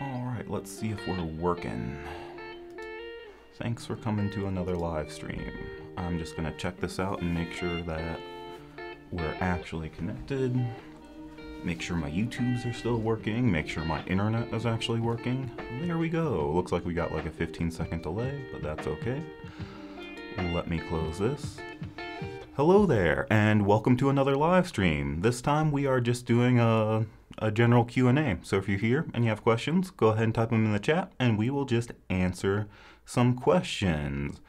All right, let's see if we're working. Thanks for coming to another live stream. I'm just gonna check this out and make sure that we're actually connected. Make sure my YouTubes are still working. Make sure my internet is actually working. There we go. Looks like we got like a 15 second delay, but that's okay. Let me close this. Hello there, and welcome to another live stream. This time we are just doing a, a general Q&A. So if you're here and you have questions, go ahead and type them in the chat, and we will just answer some questions.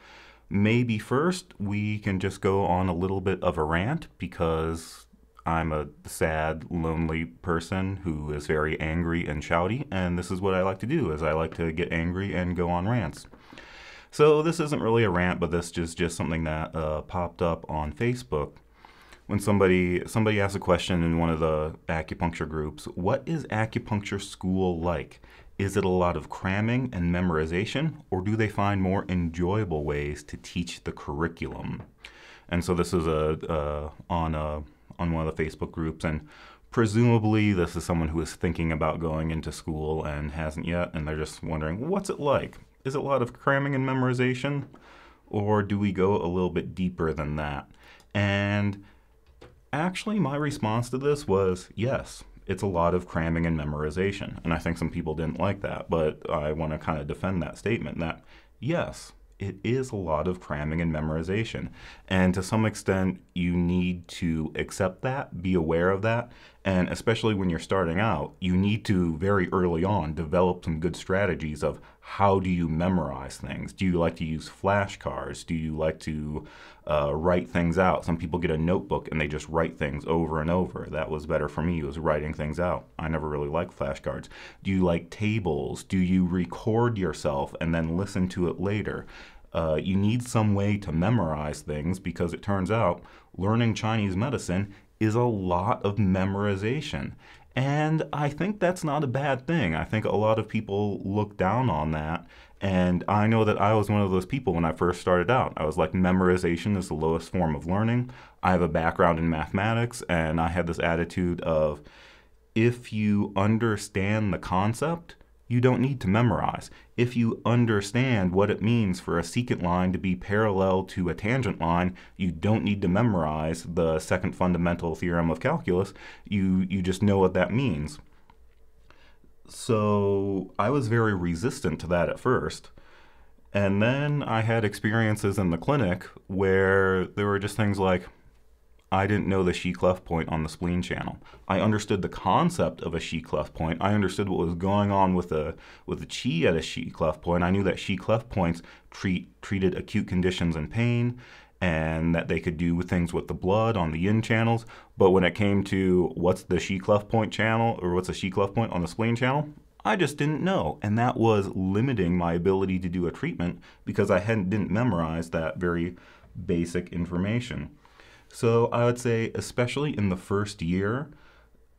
Maybe first we can just go on a little bit of a rant because I'm a sad, lonely person who is very angry and shouty, and this is what I like to do is I like to get angry and go on rants. So this isn't really a rant, but this is just something that uh, popped up on Facebook when somebody somebody asked a question in one of the acupuncture groups. What is acupuncture school like? Is it a lot of cramming and memorization, or do they find more enjoyable ways to teach the curriculum? And so this is a on a on one of the Facebook groups, and presumably this is someone who is thinking about going into school and hasn't yet, and they're just wondering what's it like is it a lot of cramming and memorization? Or do we go a little bit deeper than that? And actually, my response to this was yes, it's a lot of cramming and memorization. And I think some people didn't like that, but I want to kind of defend that statement that yes, it is a lot of cramming and memorization. And to some extent, you need to accept that, be aware of that. And especially when you're starting out, you need to very early on develop some good strategies of how do you memorize things? Do you like to use flashcards? Do you like to uh, write things out? Some people get a notebook and they just write things over and over. That was better for me, It was writing things out. I never really liked flashcards. Do you like tables? Do you record yourself and then listen to it later? Uh, you need some way to memorize things because it turns out learning Chinese medicine is a lot of memorization. And I think that's not a bad thing. I think a lot of people look down on that. And I know that I was one of those people when I first started out. I was like, memorization is the lowest form of learning. I have a background in mathematics, and I had this attitude of if you understand the concept, you don't need to memorize. If you understand what it means for a secant line to be parallel to a tangent line, you don't need to memorize the second fundamental theorem of calculus. You, you just know what that means. So I was very resistant to that at first. And then I had experiences in the clinic where there were just things like, I didn't know the xi-cleft point on the spleen channel. I understood the concept of a xi-cleft point. I understood what was going on with the with the chi at a xi-cleft point. I knew that xi-cleft points treat treated acute conditions and pain and that they could do things with the blood on the yin channels. But when it came to what's the xi-cleft point channel or what's a xi-cleft point on the spleen channel, I just didn't know. And that was limiting my ability to do a treatment because I hadn't didn't memorize that very basic information. So I would say, especially in the first year,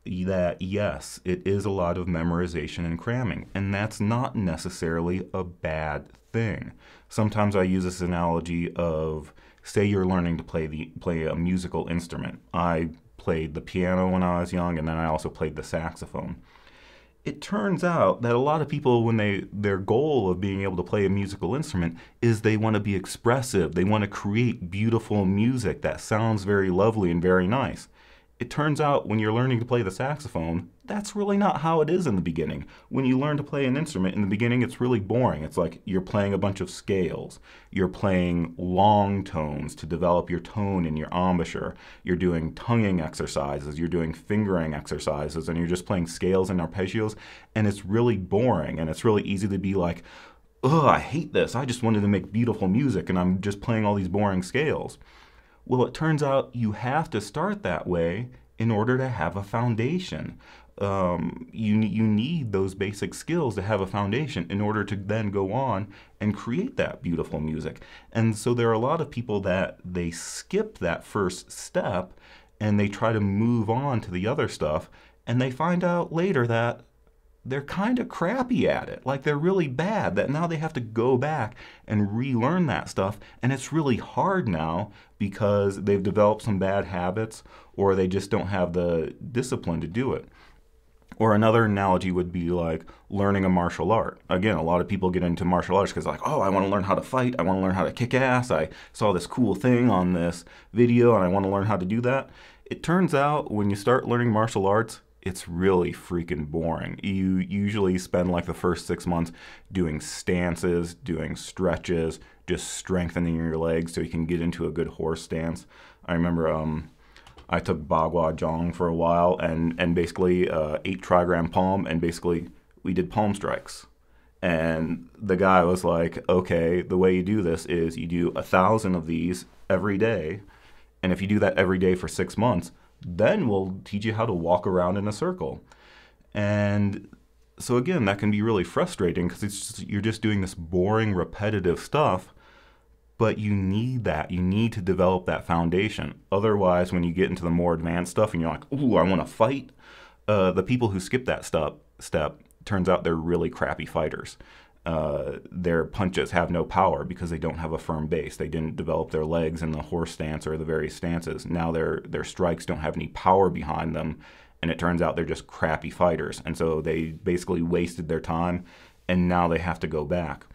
that yes, it is a lot of memorization and cramming, and that's not necessarily a bad thing. Sometimes I use this analogy of say you're learning to play the play a musical instrument. I played the piano when I was young, and then I also played the saxophone it turns out that a lot of people when they their goal of being able to play a musical instrument is they want to be expressive they want to create beautiful music that sounds very lovely and very nice. It turns out when you're learning to play the saxophone, that's really not how it is in the beginning. When you learn to play an instrument in the beginning, it's really boring. It's like you're playing a bunch of scales. You're playing long tones to develop your tone in your embouchure. You're doing tonguing exercises. You're doing fingering exercises, and you're just playing scales and arpeggios. And it's really boring. And it's really easy to be like, ugh, I hate this. I just wanted to make beautiful music, and I'm just playing all these boring scales. Well, it turns out you have to start that way in order to have a foundation. Um, you, you need those basic skills to have a foundation in order to then go on and create that beautiful music. And so there are a lot of people that they skip that first step and they try to move on to the other stuff and they find out later that they're kind of crappy at it. Like they're really bad that now they have to go back and relearn that stuff. And it's really hard now because they've developed some bad habits or they just don't have the discipline to do it. Or another analogy would be like learning a martial art. Again, a lot of people get into martial arts because, like, oh, I want to learn how to fight. I want to learn how to kick ass. I saw this cool thing on this video and I want to learn how to do that. It turns out when you start learning martial arts, it's really freaking boring. You usually spend like the first six months doing stances, doing stretches, just strengthening your legs so you can get into a good horse stance. I remember um, I took Bagua Zhang for a while and, and basically uh, eight trigram palm and basically we did palm strikes. And the guy was like, okay, the way you do this is you do a thousand of these every day. And if you do that every day for six months, then we'll teach you how to walk around in a circle. And so again, that can be really frustrating because you're just doing this boring, repetitive stuff. But you need that. You need to develop that foundation. Otherwise, when you get into the more advanced stuff and you're like, "Ooh, I want to fight," uh, the people who skip that step step turns out they're really crappy fighters uh, their punches have no power because they don't have a firm base. They didn't develop their legs in the horse stance or the various stances. Now their their strikes don't have any power behind them, and it turns out they're just crappy fighters. And so they basically wasted their time, and now they have to go back.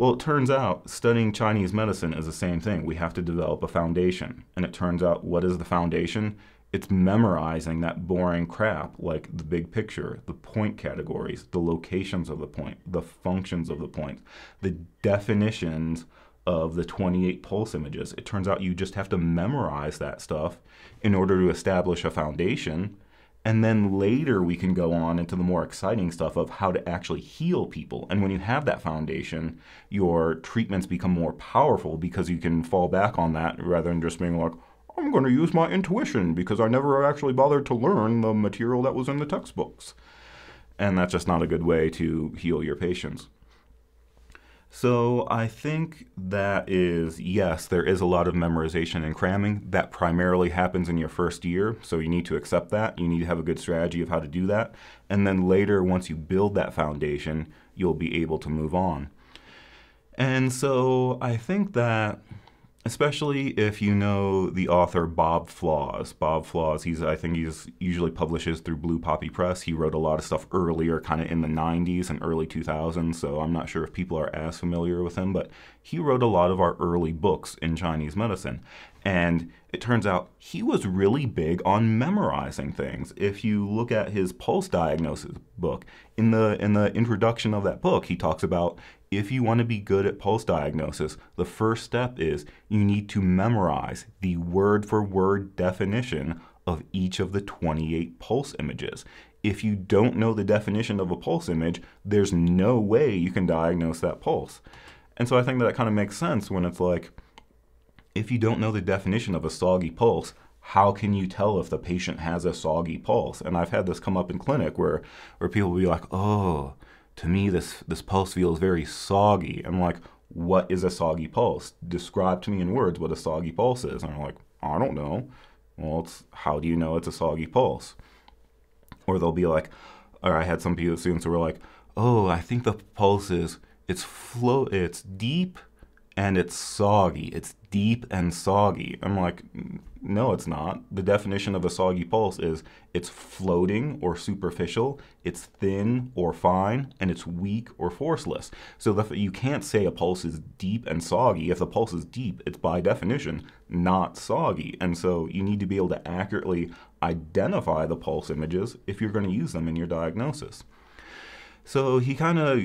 Well, it turns out studying Chinese medicine is the same thing. We have to develop a foundation, and it turns out what is the foundation? it's memorizing that boring crap like the big picture, the point categories, the locations of the point, the functions of the point, the definitions of the 28 pulse images. It turns out you just have to memorize that stuff in order to establish a foundation. And then later we can go on into the more exciting stuff of how to actually heal people. And when you have that foundation, your treatments become more powerful because you can fall back on that rather than just being like, I'm going to use my intuition because I never actually bothered to learn the material that was in the textbooks. And that's just not a good way to heal your patients. So I think that is, yes, there is a lot of memorization and cramming. That primarily happens in your first year, so you need to accept that. You need to have a good strategy of how to do that. And then later, once you build that foundation, you'll be able to move on. And so I think that especially if you know the author Bob Flaws. Bob Flaws, he's I think he's usually publishes through Blue Poppy Press. He wrote a lot of stuff earlier, kind of in the 90s and early 2000s, so I'm not sure if people are as familiar with him, but he wrote a lot of our early books in Chinese medicine. And it turns out he was really big on memorizing things. If you look at his pulse diagnosis book, in the in the introduction of that book, he talks about if you want to be good at pulse diagnosis, the first step is you need to memorize the word for word definition of each of the 28 pulse images. If you don't know the definition of a pulse image, there's no way you can diagnose that pulse. And so I think that, kind of makes sense when it's like, if you don't know the definition of a soggy pulse, how can you tell if the patient has a soggy pulse? And I've had this come up in clinic where, where people will be like, oh, to me this this pulse feels very soggy. I'm like, what is a soggy pulse? Describe to me in words what a soggy pulse is. And I'm like, I don't know. Well, it's how do you know it's a soggy pulse? Or they'll be like, or I had some students who were like, oh, I think the pulse is it's flow, it's deep and it's soggy. It's deep and soggy. I'm like, mm, no, it's not. The definition of a soggy pulse is it's floating or superficial, it's thin or fine, and it's weak or forceless. So the, you can't say a pulse is deep and soggy. If the pulse is deep, it's by definition not soggy. And so you need to be able to accurately identify the pulse images if you're going to use them in your diagnosis. So he kind of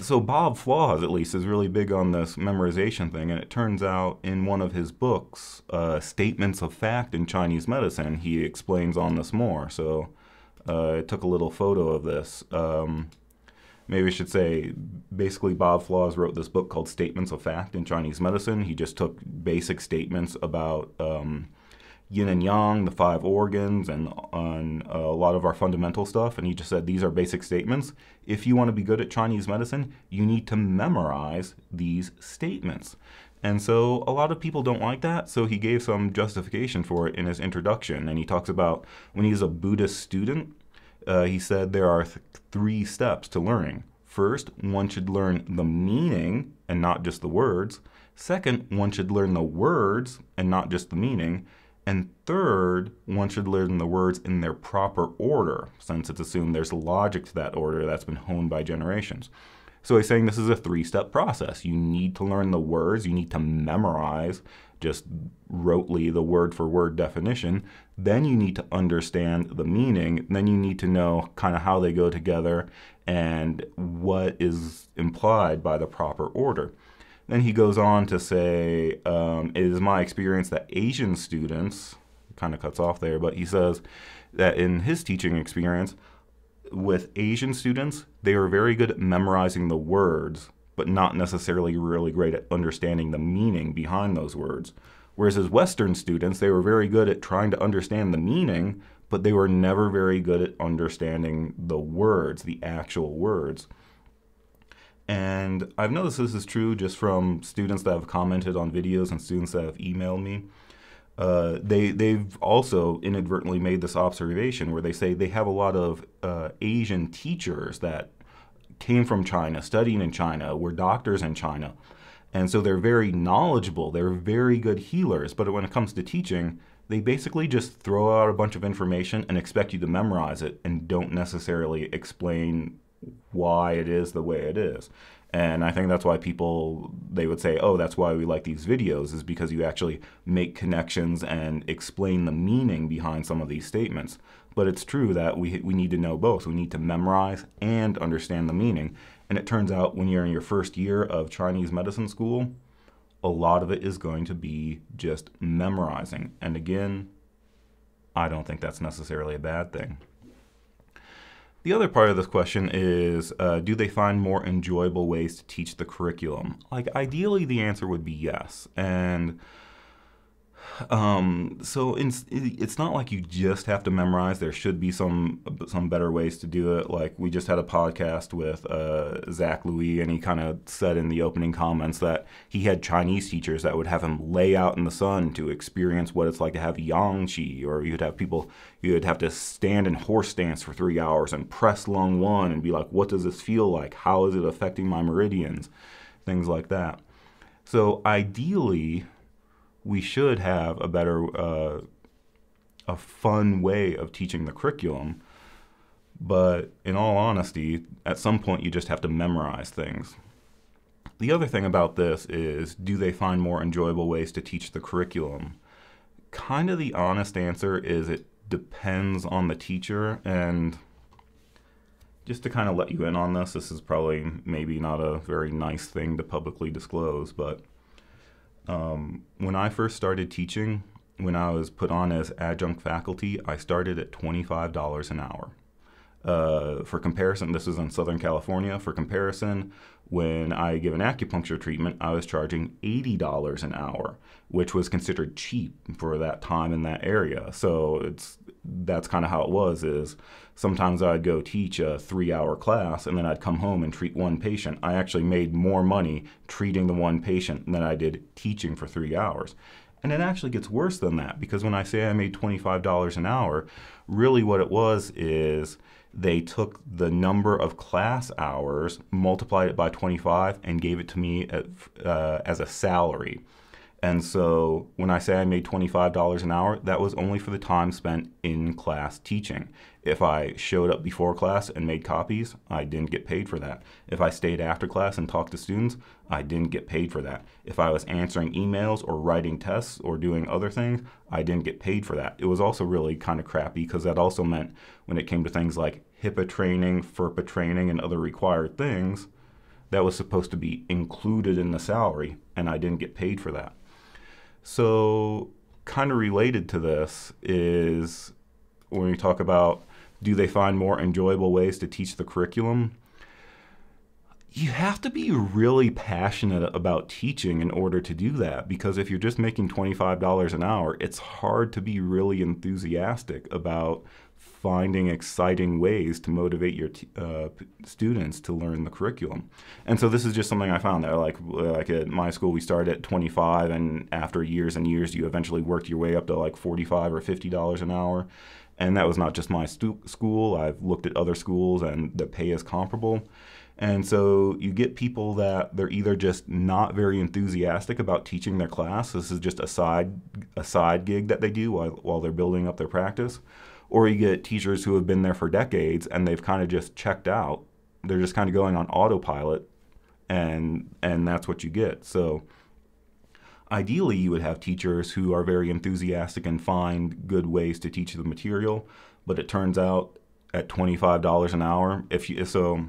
so Bob Flaws, at least, is really big on this memorization thing, and it turns out in one of his books, uh, Statements of Fact in Chinese Medicine, he explains on this more. So uh, I took a little photo of this. Um, maybe I should say, basically, Bob Flaws wrote this book called Statements of Fact in Chinese Medicine. He just took basic statements about um, yin and yang, the five organs, and on a lot of our fundamental stuff. And he just said these are basic statements. If you want to be good at Chinese medicine, you need to memorize these statements. And so a lot of people don't like that, so he gave some justification for it in his introduction. And he talks about when he's a Buddhist student, uh, he said there are th- three steps to learning. First, one should learn the meaning and not just the words. Second, one should learn the words and not just the meaning. And third, one should learn the words in their proper order, since it's assumed there's logic to that order that's been honed by generations. So he's saying this is a three step process. You need to learn the words, you need to memorize just rotely the word for word definition. Then you need to understand the meaning. Then you need to know kind of how they go together and what is implied by the proper order. Then he goes on to say, um, It is my experience that Asian students, kind of cuts off there, but he says that in his teaching experience, with Asian students, they are very good at memorizing the words, but not necessarily really great at understanding the meaning behind those words. Whereas as Western students, they were very good at trying to understand the meaning, but they were never very good at understanding the words, the actual words. And I've noticed this is true just from students that have commented on videos and students that have emailed me. Uh, they they've also inadvertently made this observation where they say they have a lot of uh, Asian teachers that came from China, studying in China, were doctors in China, and so they're very knowledgeable. They're very good healers, but when it comes to teaching, they basically just throw out a bunch of information and expect you to memorize it, and don't necessarily explain why it is the way it is. And I think that's why people they would say, "Oh, that's why we like these videos is because you actually make connections and explain the meaning behind some of these statements." But it's true that we we need to know both. We need to memorize and understand the meaning. And it turns out when you're in your first year of Chinese medicine school, a lot of it is going to be just memorizing. And again, I don't think that's necessarily a bad thing. The other part of this question is uh, do they find more enjoyable ways to teach the curriculum? Like, ideally, the answer would be yes. And um, so in, it's not like you just have to memorize. There should be some some better ways to do it. Like we just had a podcast with uh, Zach Louis, and he kind of said in the opening comments that he had Chinese teachers that would have him lay out in the sun to experience what it's like to have yang qi, or you'd have people you'd have to stand in horse stance for three hours and press lung one and be like, what does this feel like? How is it affecting my meridians? Things like that. So ideally we should have a better, uh, a fun way of teaching the curriculum. But in all honesty, at some point you just have to memorize things. The other thing about this is do they find more enjoyable ways to teach the curriculum? Kind of the honest answer is it depends on the teacher. And just to kind of let you in on this, this is probably maybe not a very nice thing to publicly disclose, but um, when I first started teaching, when I was put on as adjunct faculty, I started at $25 an hour. Uh, for comparison, this is in Southern California. For comparison, when I give an acupuncture treatment, I was charging $80 an hour, which was considered cheap for that time in that area. So it's that's kind of how it was is sometimes I'd go teach a 3-hour class and then I'd come home and treat one patient. I actually made more money treating the one patient than I did teaching for 3 hours. And it actually gets worse than that because when I say I made $25 an hour, really what it was is they took the number of class hours, multiplied it by 25, and gave it to me at, uh, as a salary. And so when I say I made $25 an hour, that was only for the time spent in class teaching. If I showed up before class and made copies, I didn't get paid for that. If I stayed after class and talked to students, I didn't get paid for that. If I was answering emails or writing tests or doing other things, I didn't get paid for that. It was also really kind of crappy because that also meant when it came to things like HIPAA training, FERPA training, and other required things, that was supposed to be included in the salary, and I didn't get paid for that. So, kind of related to this is when we talk about do they find more enjoyable ways to teach the curriculum? You have to be really passionate about teaching in order to do that because if you're just making $25 an hour, it's hard to be really enthusiastic about finding exciting ways to motivate your uh, students to learn the curriculum. And so this is just something I found that like like at my school we started at 25 and after years and years you eventually worked your way up to like 45 or 50 dollars an hour. And that was not just my school. I've looked at other schools and the pay is comparable. And so you get people that they're either just not very enthusiastic about teaching their class. This is just a side a side gig that they do while, while they're building up their practice. Or you get teachers who have been there for decades and they've kind of just checked out. They're just kind of going on autopilot and and that's what you get. So ideally you would have teachers who are very enthusiastic and find good ways to teach the material, but it turns out at $25 an hour if you so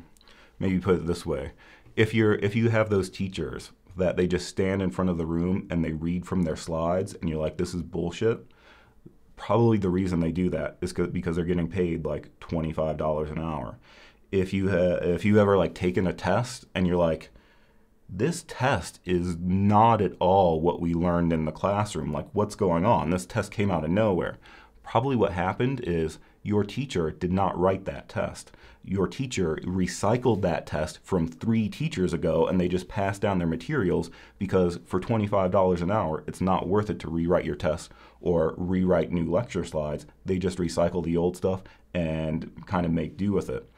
maybe put it this way if you're if you have those teachers that they just stand in front of the room and they read from their slides and you're like this is bullshit probably the reason they do that is because they're getting paid like $25 an hour. If you ha- if you ever like taken a test and you're like this test is not at all what we learned in the classroom. Like what's going on? This test came out of nowhere. Probably what happened is your teacher did not write that test your teacher recycled that test from three teachers ago and they just passed down their materials because for $25 an hour, it's not worth it to rewrite your test or rewrite new lecture slides. They just recycle the old stuff and kind of make do with it.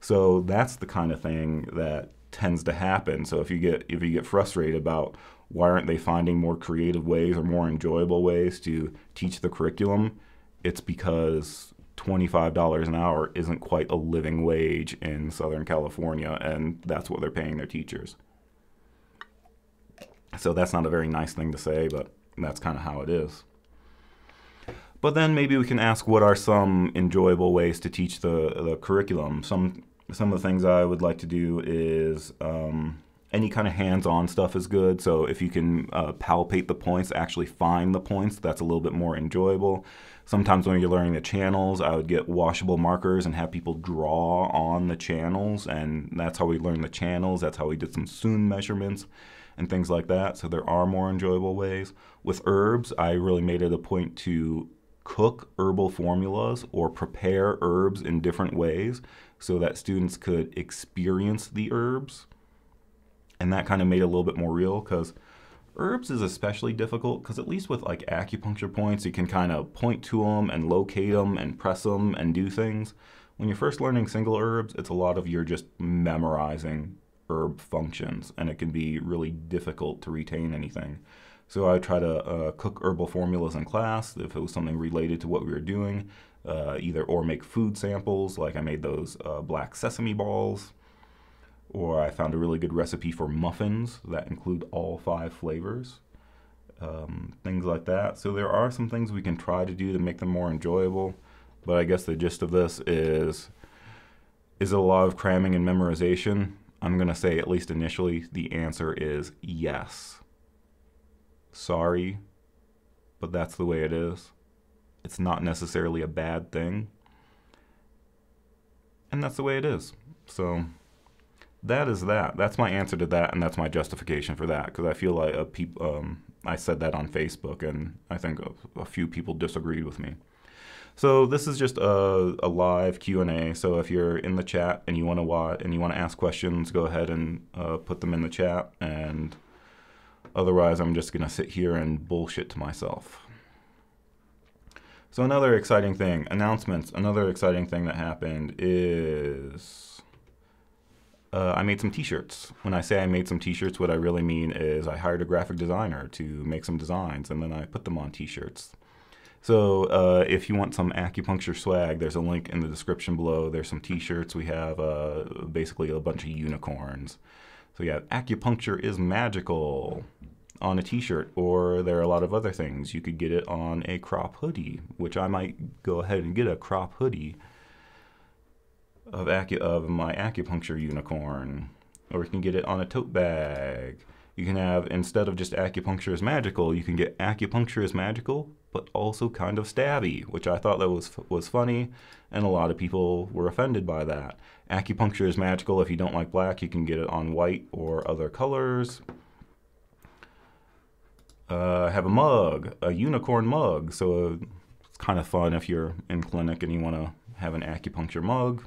So that's the kind of thing that tends to happen. So if you get if you get frustrated about why aren't they finding more creative ways or more enjoyable ways to teach the curriculum, it's because $25 an hour isn't quite a living wage in Southern California, and that's what they're paying their teachers. So that's not a very nice thing to say, but that's kind of how it is. But then maybe we can ask what are some enjoyable ways to teach the, the curriculum. Some some of the things I would like to do is um, any kind of hands-on stuff is good. So if you can uh, palpate the points, actually find the points, that's a little bit more enjoyable. Sometimes when you're learning the channels, I would get washable markers and have people draw on the channels, and that's how we learn the channels. That's how we did some cun measurements and things like that. So there are more enjoyable ways. With herbs, I really made it a point to cook herbal formulas or prepare herbs in different ways so that students could experience the herbs and that kind of made it a little bit more real because herbs is especially difficult because at least with like acupuncture points you can kind of point to them and locate them and press them and do things. When you're first learning single herbs it's a lot of you're just memorizing herb functions and it can be really difficult to retain anything. So i try to uh, cook herbal formulas in class if it was something related to what we were doing uh, either or make food samples like i made those uh, black sesame balls or I found a really good recipe for muffins that include all five flavors, um, things like that. So there are some things we can try to do to make them more enjoyable, but I guess the gist of this is is it a lot of cramming and memorization? I'm going to say, at least initially, the answer is yes. Sorry, but that's the way it is. It's not necessarily a bad thing. And that's the way it is. So that is that. That's my answer to that, and that's my justification for that. Because I feel like a peop- um, I said that on Facebook, and I think a, a, few people disagreed with me. So this is just a, a live Q and A. So if you're in the chat and you want to watch and you want to ask questions, go ahead and uh, put them in the chat. And otherwise, I'm just gonna sit here and bullshit to myself. So another exciting thing, announcements. Another exciting thing that happened is uh, I made some T-shirts. When I say I made some T-shirts, what I really mean is I hired a graphic designer to make some designs, and then I put them on T-shirts. So uh, if you want some acupuncture swag, there's a link in the description below. There's some T-shirts. We have uh, basically a bunch of unicorns. So yeah, acupuncture is magical on a T-shirt, or there are a lot of other things. You could get it on a crop hoodie, which I might go ahead and get a crop hoodie of, acu- of my acupuncture unicorn. Or you can get it on a tote bag. You can have, instead of just acupuncture is magical, you can get acupuncture is magical, but also kind of stabby, which I thought that was, was funny, and a lot of people were offended by that. Acupuncture is magical. If you don't like black, you can get it on white or other colors. Uh, have a mug, a unicorn mug, so it's kind of fun if you're in clinic and you want to have an acupuncture mug.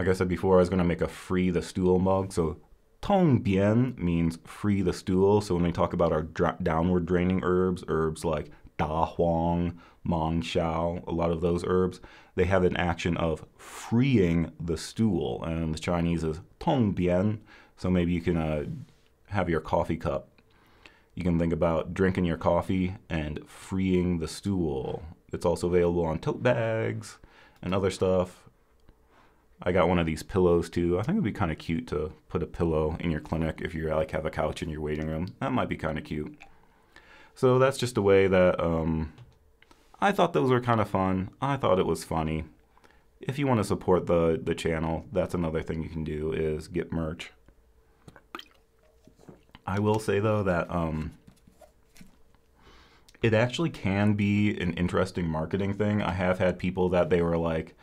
Like I said before, I was going to make a free the stool mug. So tong bian means free the stool. So when we talk about our downward draining herbs, herbs like da huang, mang xiao, a lot of those herbs, they have an action of freeing the stool. And the Chinese is tong bian. So maybe you can uh, have your coffee cup. You can think about drinking your coffee and freeing the stool. It's also available on tote bags and other stuff. I got one of these pillows too. I think it'd be kind of cute to put a pillow in your clinic if you like have a couch in your waiting room. That might be kind of cute. So that's just a way that um, I thought those were kind of fun. I thought it was funny. If you want to support the the channel, that's another thing you can do is get merch. I will say though that um, it actually can be an interesting marketing thing. I have had people that they were like,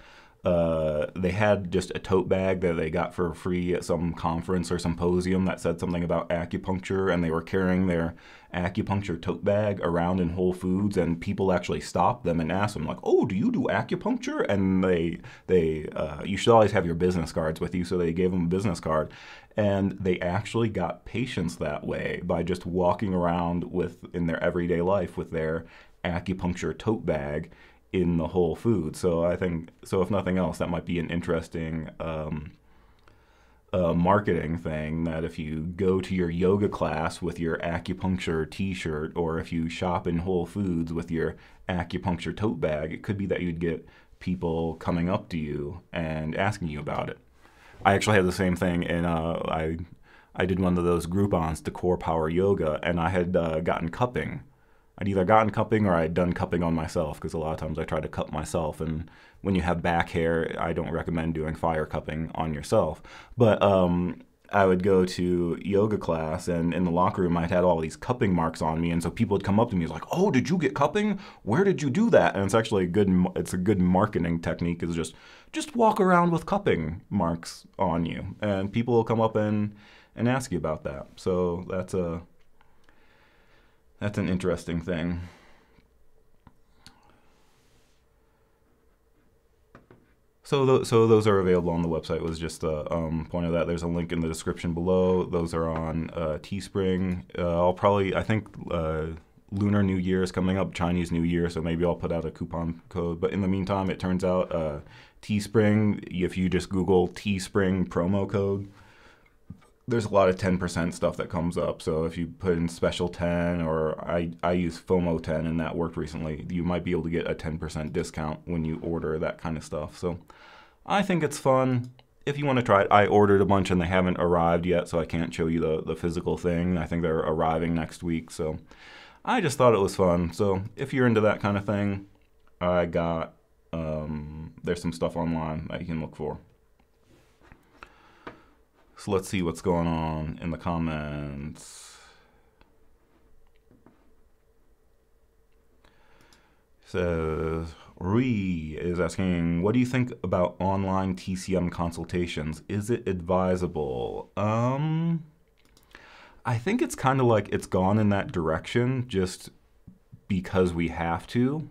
uh, they had just a tote bag that they got for free at some conference or symposium that said something about acupuncture, and they were carrying their acupuncture tote bag around in Whole Foods, and people actually stopped them and asked them, like, "Oh, do you do acupuncture?" And they they uh, you should always have your business cards with you, so they gave them a business card, and they actually got patients that way by just walking around with in their everyday life with their acupuncture tote bag in the Whole Food. So I think so. If nothing else, that might be an interesting um, uh, marketing thing. That if you go to your yoga class with your acupuncture T-shirt, or if you shop in Whole Foods with your acupuncture tote bag, it could be that you'd get people coming up to you and asking you about it. I actually had the same thing, and uh, I I did one of those Groupons to Core Power Yoga, and I had uh, gotten cupping I'd either gotten cupping or I'd done cupping on myself because a lot of times I try to cup myself. And when you have back hair, I don't recommend doing fire cupping on yourself. But um, I would go to yoga class, and in the locker room, I'd had all these cupping marks on me, and so people would come up to me, like, "Oh, did you get cupping? Where did you do that?" And it's actually a good, it's a good marketing technique. Is just, just walk around with cupping marks on you, and people will come up and and ask you about that. So that's a that's an interesting thing. So, th- so those are available on the website. Was just a um, point of that. There's a link in the description below. Those are on uh, Teespring. Uh, I'll probably, I think, uh, Lunar New Year is coming up, Chinese New Year. So maybe I'll put out a coupon code. But in the meantime, it turns out uh, Teespring. If you just Google Teespring promo code, there's a lot of 10% stuff that comes up. So if you put in special 10 or I, I use FOMO 10 and that worked recently, you might be able to get a 10% discount when you order that kind of stuff. So I think it's fun. If you want to try it, I ordered a bunch and they haven't arrived yet, so I can't show you the, the physical thing. I think they're arriving next week. So I just thought it was fun. So if you're into that kind of thing, I got, um, there's some stuff online that you can look for. So let's see what's going on in the comments. Says Ree is asking, what do you think about online TCM consultations? Is it advisable? Um, I think it's kind of like it's gone in that direction just because we have to.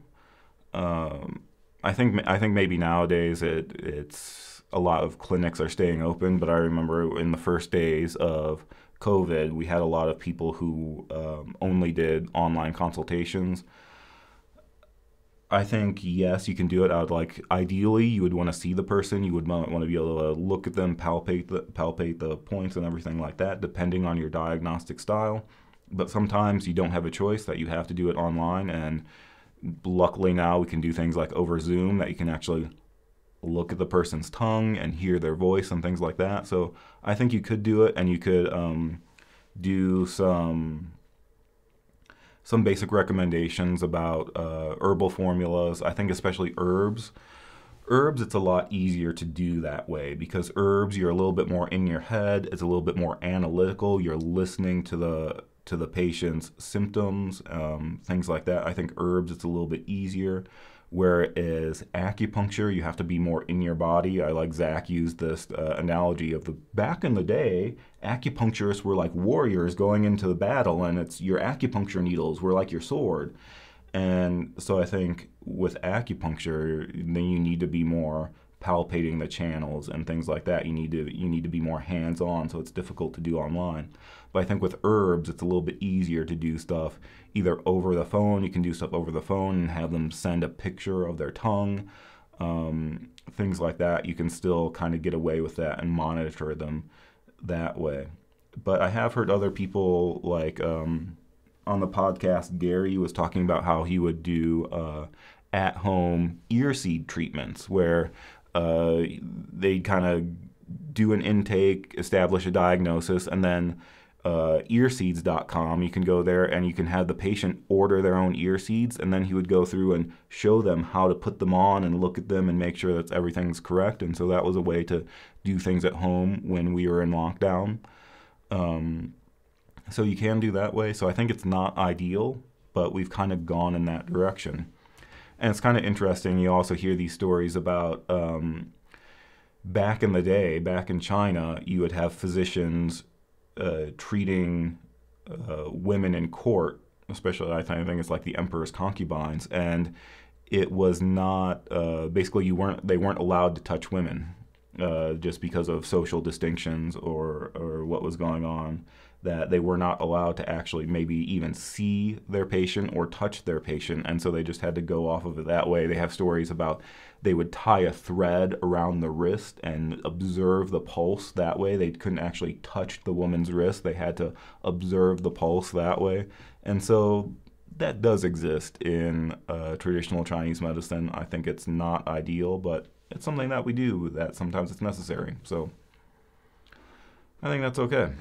Um, I think I think maybe nowadays it it's a lot of clinics are staying open, but I remember in the first days of COVID, we had a lot of people who um, only did online consultations. I think yes, you can do it. I would like ideally you would want to see the person. You would want to be able to look at them, palpate the palpate the points and everything like that, depending on your diagnostic style. But sometimes you don't have a choice that you have to do it online. And luckily now we can do things like over Zoom that you can actually look at the person's tongue and hear their voice and things like that. So I think you could do it, and you could um, do some some basic recommendations about uh, herbal formulas. I think especially herbs. Herbs, it's a lot easier to do that way because herbs, you're a little bit more in your head. It's a little bit more analytical. You're listening to the to the patient's symptoms, um, things like that. I think herbs, it's a little bit easier. Whereas acupuncture, you have to be more in your body. I like Zach used this uh, analogy of the back in the day, acupuncturists were like warriors going into the battle, and it's your acupuncture needles were like your sword. And so I think with acupuncture, then you need to be more palpating the channels and things like that. You need to you need to be more hands on, so it's difficult to do online. But I think with herbs, it's a little bit easier to do stuff either over the phone. You can do stuff over the phone and have them send a picture of their tongue, um, things like that. You can still kind of get away with that and monitor them that way. But I have heard other people like um, on the podcast, Gary was talking about how he would do uh, at home ear seed treatments where uh, they'd kind of do an intake, establish a diagnosis, and then uh, earseeds.com. You can go there and you can have the patient order their own ear seeds, and then he would go through and show them how to put them on and look at them and make sure that everything's correct. And so that was a way to do things at home when we were in lockdown. Um, so you can do that way. So I think it's not ideal, but we've kind of gone in that direction. And it's kind of interesting. You also hear these stories about um, back in the day, back in China, you would have physicians uh, treating uh, women in court, especially I think it's like the emperor's concubines, and it was not uh, basically you weren't they weren't allowed to touch women uh, just because of social distinctions or or what was going on that they were not allowed to actually maybe even see their patient or touch their patient and so they just had to go off of it that way. They have stories about they would tie a thread around the wrist and observe the pulse that way. They couldn't actually touch the woman's wrist. They had to observe the pulse that way. And so that does exist in uh, traditional chinese medicine. I think it's not ideal but it's something that we do that sometimes it's necessary. So i think that's okay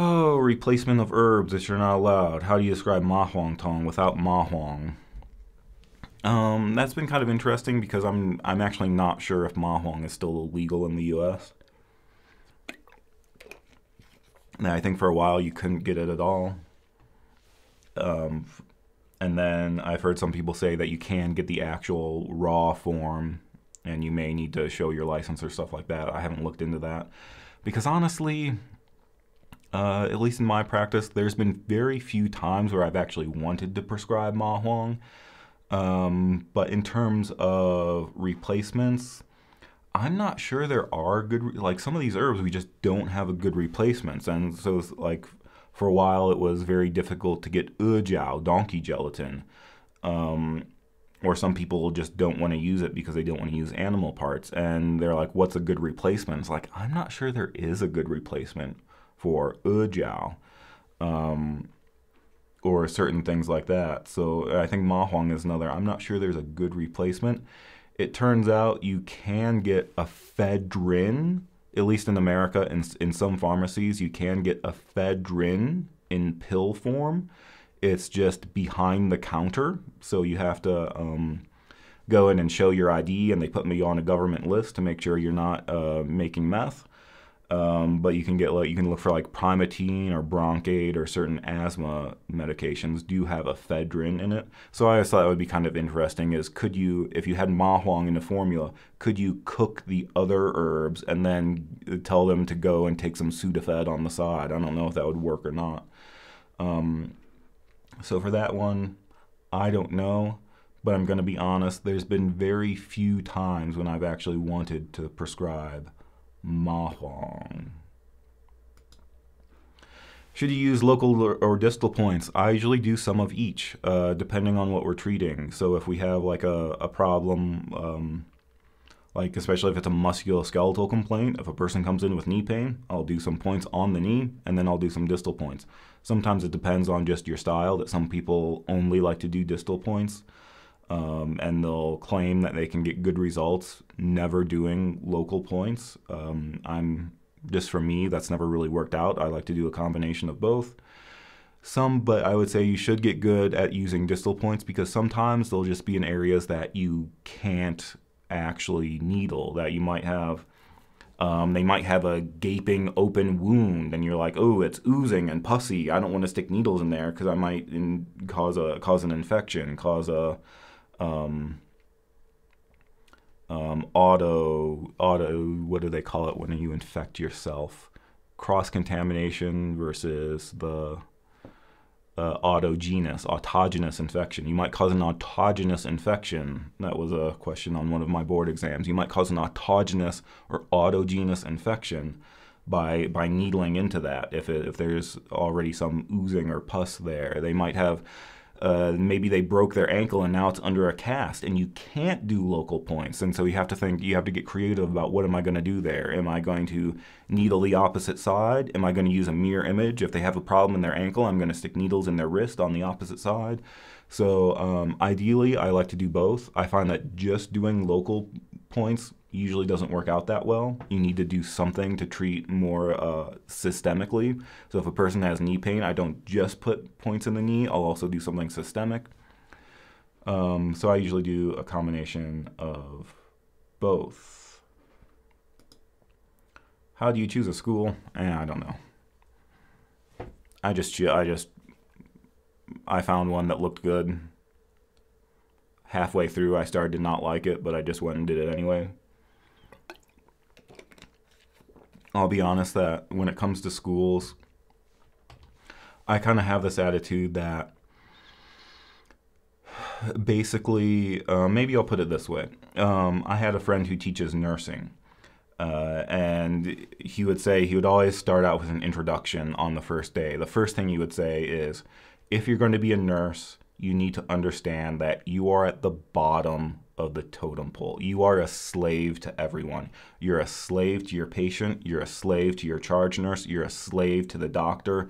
Oh, replacement of herbs that you're not allowed. How do you describe ma huang tang without ma huang? Um, that's been kind of interesting because I'm I'm actually not sure if ma huang is still illegal in the U.S. And I think for a while you couldn't get it at all. Um, and then I've heard some people say that you can get the actual raw form, and you may need to show your license or stuff like that. I haven't looked into that because honestly, uh, at least in my practice, there's been very few times where I've actually wanted to prescribe Ma Huang. Um, but in terms of replacements, I'm not sure there are good, like some of these herbs, we just don't have a good replacements. And so, like, for a while, it was very difficult to get Ejiao, donkey gelatin. Um, or some people just don't want to use it because they don't want to use animal parts. And they're like, what's a good replacement? It's like, I'm not sure there is a good replacement for Ejiao, um, or certain things like that. So I think Ma Huang is another. I'm not sure there's a good replacement. It turns out you can get ephedrine, at least in America, in, in some pharmacies, you can get ephedrine in pill form. It's just behind the counter, so you have to um, go in and show your ID, and they put me on a government list to make sure you're not uh, making meth. Um, but you can get like you can look for like Primatene or Bronkaid or certain asthma medications do you have ephedrine in it. So I thought that would be kind of interesting. Is could you, if you had Ma Huang in the formula, could you cook the other herbs and then tell them to go and take some Sudafed on the side? I don't know if that would work or not. Um, so for that one, I don't know. But I'm going to be honest, there's been very few times when I've actually wanted to prescribe Ma Huang. Should you use local or distal points? I usually do some of each, uh, depending on what we're treating. So if we have like a, a problem, um, like especially if it's a musculoskeletal complaint, if a person comes in with knee pain, I'll do some points on the knee and then I'll do some distal points. Sometimes it depends on just your style, that some people only like to do distal points um, and they'll claim that they can get good results never doing local points. Um, I'm just for me, that's never really worked out. I like to do a combination of both. Some, but I would say you should get good at using distal points because sometimes they'll just be in areas that you can't actually needle, that you might have. Um, they might have a gaping open wound, and you're like, "Oh, it's oozing and pussy. I don't want to stick needles in there because I might in, cause a cause an infection, cause a um, um, auto auto what do they call it when you infect yourself cross contamination versus the uh, autogenous, autogenous infection. You might cause an autogenous infection. That was a question on one of my board exams. You might cause an autogenous or autogenous infection by by needling into that. If it, if there's already some oozing or pus there, they might have uh, maybe they broke their ankle and now it's under a cast and you can't do local points. And so you have to think you have to get creative about what am i going to do there? Am i going to needle the opposite side? Am i going to use a mirror image? If they have a problem in their ankle i'm going to stick needles in their wrist on the opposite side. So um, ideally i like to do both. I find that just doing local points usually doesn't work out that well. You need to do something to treat more uh, systemically. So if a person has knee pain, I don't just put points in the knee, I'll also do something systemic. Um, so I usually do a combination of both. How do you choose a school? Eh, I don't know. I just I just I found one that looked good. Halfway through, I started to not like it, but I just went and did it anyway. I'll be honest that when it comes to schools, I kind of have this attitude that basically, uh, maybe I'll put it this way. Um, I had a friend who teaches nursing. Uh, and he would say he would always start out with an introduction on the first day. The first thing he would say is, if you're going to be a nurse, you need to understand that you are at the bottom of the totem pole. You are a slave to everyone. You're a slave to your patient. You're a slave to your charge nurse. You're a slave to the doctor.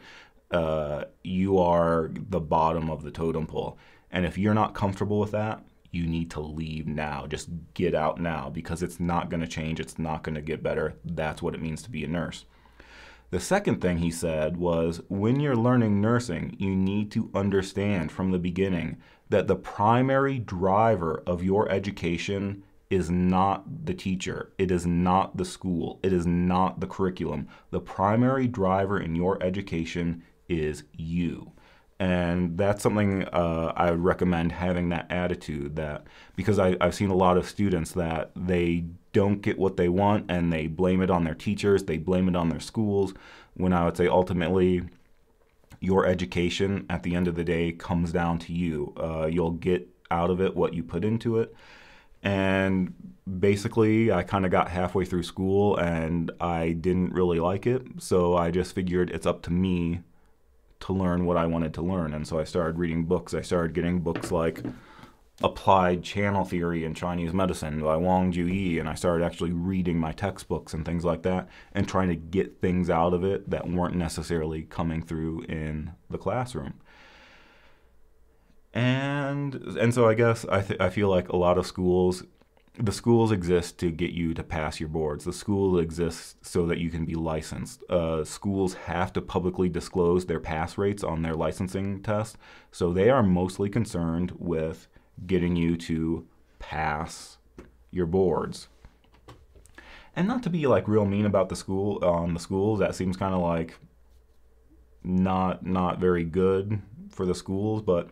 Uh, you are the bottom of the totem pole. And if you're not comfortable with that, you need to leave now. Just get out now because it's not going to change. It's not going to get better. That's what it means to be a nurse. The second thing he said was when you're learning nursing, you need to understand from the beginning that the primary driver of your education is not the teacher. It is not the school. It is not the curriculum. The primary driver in your education is you. And that's something uh, I would recommend having that attitude that because I, I've seen a lot of students that they don't get what they want and they blame it on their teachers, they blame it on their schools. When I would say ultimately, your education at the end of the day comes down to you. Uh, you'll get out of it what you put into it. And basically, I kind of got halfway through school and I didn't really like it. So I just figured it's up to me to learn what I wanted to learn. And so I started reading books. I started getting books like applied channel theory in Chinese medicine by Wang Yi, and I started actually reading my textbooks and things like that and trying to get things out of it that weren't necessarily coming through in the classroom. And and so I guess I th- I feel like a lot of schools the schools exist to get you to pass your boards. The school exists so that you can be licensed. Uh, schools have to publicly disclose their pass rates on their licensing test, so they are mostly concerned with getting you to pass your boards. And not to be like real mean about the school on um, the schools, that seems kind of like not not very good for the schools, but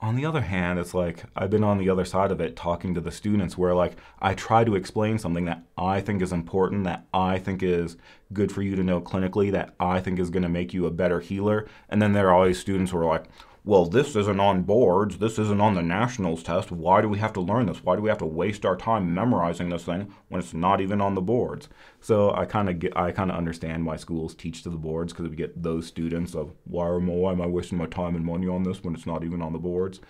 on the other hand, it's like I've been on the other side of it talking to the students where like I try to explain something that I think is important, that I think is good for you to know clinically, that I think is going to make you a better healer. And then there are always students who are like, well, this isn't on boards, this isn't on the nationals test. Why do we have to learn this? Why do we have to waste our time memorizing this thing when it's not even on the boards? So I kind of I kind of understand why schools teach to the boards because we get those students of why am, I, why am I wasting my time and money on this when it's not even on the boards?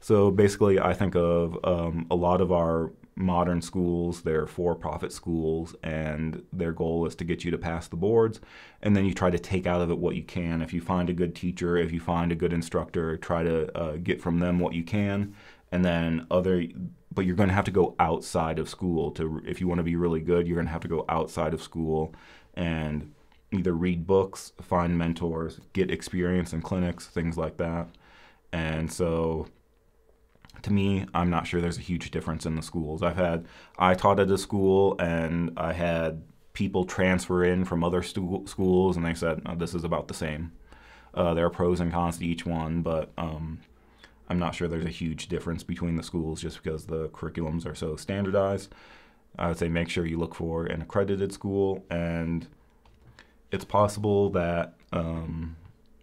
So basically, I think of um, a lot of our modern schools, they're for profit schools, and their goal is to get you to pass the boards. And then you try to take out of it what you can. If you find a good teacher, if you find a good instructor, try to uh, get from them what you can. And then other, but you're going to have to go outside of school to, if you want to be really good, you're going to have to go outside of school and either read books, find mentors, get experience in clinics, things like that. And so to me, I'm not sure there's a huge difference in the schools. I've had, I taught at a school and I had people transfer in from other stu- schools and they said, oh, this is about the same. Uh, there are pros and cons to each one, but um, I'm not sure there's a huge difference between the schools just because the curriculums are so standardized. I would say make sure you look for an accredited school, and it's possible that um,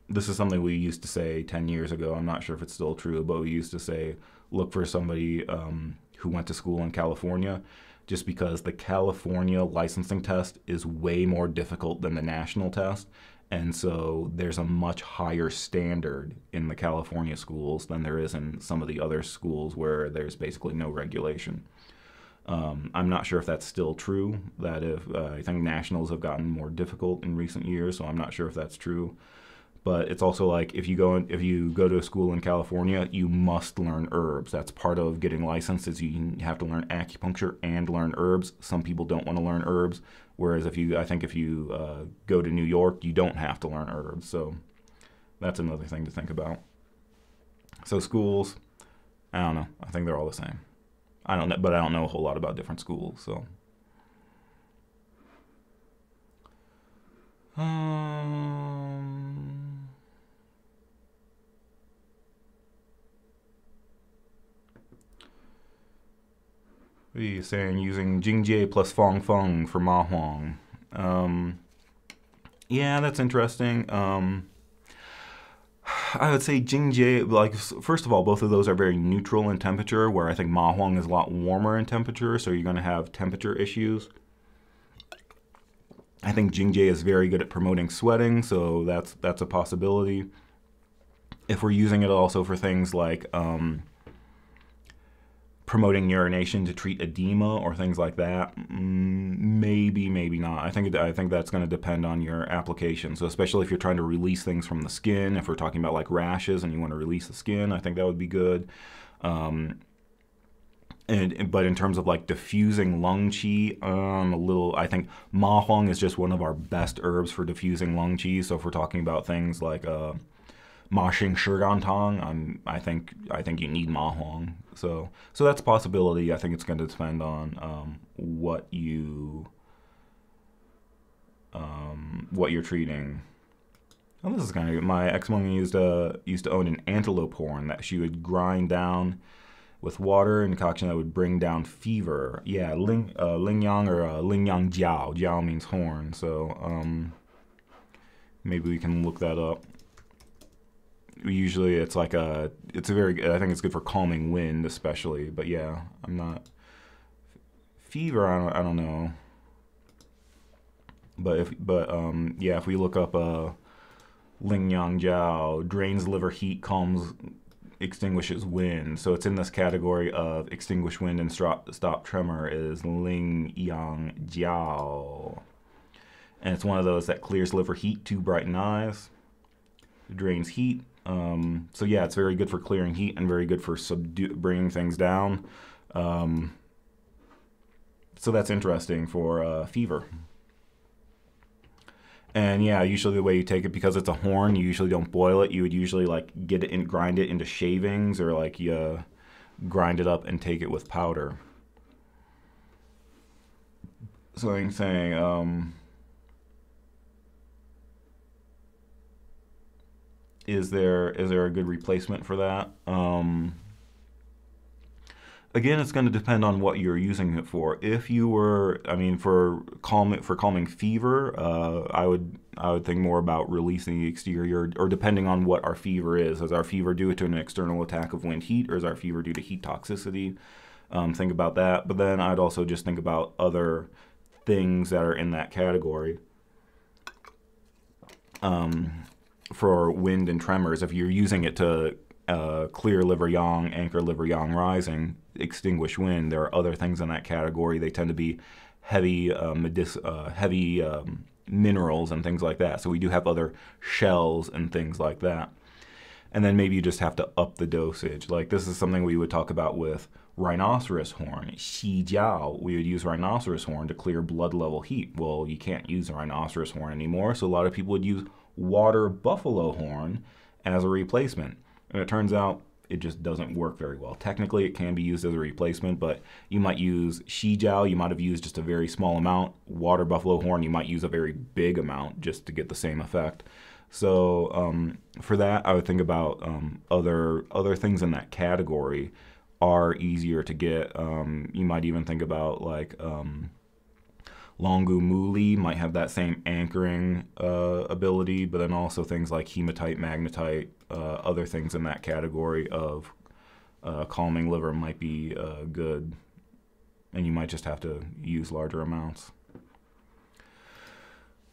this is something we used to say 10 years ago. I'm not sure if it's still true, but we used to say look for somebody um, who went to school in California just because the California licensing test is way more difficult than the national test. And so there's a much higher standard in the California schools than there is in some of the other schools where there's basically no regulation. Um, I'm not sure if that's still true. That if uh, I think nationals have gotten more difficult in recent years, so I'm not sure if that's true but it's also like if you go in, if you go to a school in California, you must learn herbs. That's part of getting licensed is you have to learn acupuncture and learn herbs. Some people don't want to learn herbs, whereas if you I think if you uh, go to New York, you don't have to learn herbs. So that's another thing to think about. So schools, I don't know. I think they're all the same. I don't know, but I don't know a whole lot about different schools. So. Um, He's saying using Jingjie plus Fang Feng for Ma Huang. Um, yeah, that's interesting. Um, I would say Jingjie, like, first of all, both of those are very neutral in temperature, where I think Ma Huang is a lot warmer in temperature, so you're going to have temperature issues. I think Jingjie is very good at promoting sweating, so that's that's a possibility. If we're using it also for things like um, promoting urination to treat edema or things like that mm, maybe maybe not. I think i think that's going to depend on your application. So especially if you're trying to release things from the skin if we're talking about like rashes and you want to release the skin i think that would be good. Um, and but in terms of like diffusing lung qi um, a little i think ma huang is just one of our best herbs for diffusing lung qi. So if we're talking about things like uh, Ma Shigan I'm, I think I think you need Ma Huang. So so that's possibility. I think it's going to depend on um, what you um, what you're treating. Oh, this is kind of. My ex-monk used to used to own an antelope horn that she would grind down with water and concoction that would bring down fever. Yeah, ling uh, ling yang or uh, ling yang jiao. Jiao means horn. So um, maybe we can look that up usually it's like a it's a very I think it's good for calming wind especially. But yeah, I'm not fever. I don't I don't know. But if but um yeah, if we look up uh Ling Yang Jiao drains liver heat, calms extinguishes wind. So it's in this category of extinguish wind and stop, stop tremor is Ling Yang Jiao. And it's one of those that clears liver heat to brighten eyes, drains heat, um, so yeah, it's very good for clearing heat and very good for subdu- bringing things down. Um, so that's interesting for uh, fever. And yeah, usually the way you take it because it's a horn, you usually don't boil it. You would usually like get it and grind it into shavings or like you grind it up and take it with powder. So I'm saying, um, is there is there a good replacement for that? Um, again, it's going to depend on what you're using it for. If you were, I mean, for calm for calming fever, uh, I would I would think more about releasing the exterior, or depending on what our fever is. Is our fever due to an external attack of wind heat, or is our fever due to heat toxicity? Um, think about that. But then I'd also just think about other things that are in that category. Um, for wind and tremors, if you're using it to uh, clear liver yang, anchor liver yang rising, extinguish wind, there are other things in that category. They tend to be heavy, uh, medic- uh, heavy um, minerals and things like that. So we do have other shells and things like that. And then maybe you just have to up the dosage. Like this is something we would talk about with rhinoceros horn, xi jiao. We would use rhinoceros horn to clear blood level heat. Well, you can't use rhinoceros horn anymore, so a lot of people would use water buffalo horn as a replacement. And it turns out it just doesn't work very well. Technically, it can be used as a replacement, but you might use Xi Jiao, you might have used just a very small amount. Water buffalo horn, you might use a very big amount just to get the same effect. So um, for that, I would think about um, other other things in that category are easier to get. Um, you might even think about like um, Longgu Muli might have that same anchoring uh, ability, but then also things like hematite, magnetite, uh, other things in that category of uh, calming liver might be uh, good. And you might just have to use larger amounts.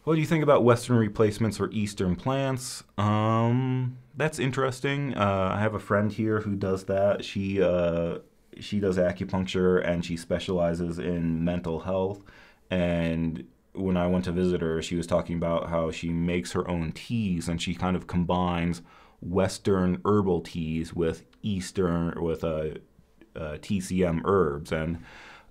What do you think about Western replacements or Eastern plants? Um, that's interesting. Uh, I have a friend here who does that. She uh, she does acupuncture and she specializes in mental health. And when I went to visit her, she was talking about how she makes her own teas and she kind of combines Western herbal teas with Eastern with uh, uh, TCM herbs and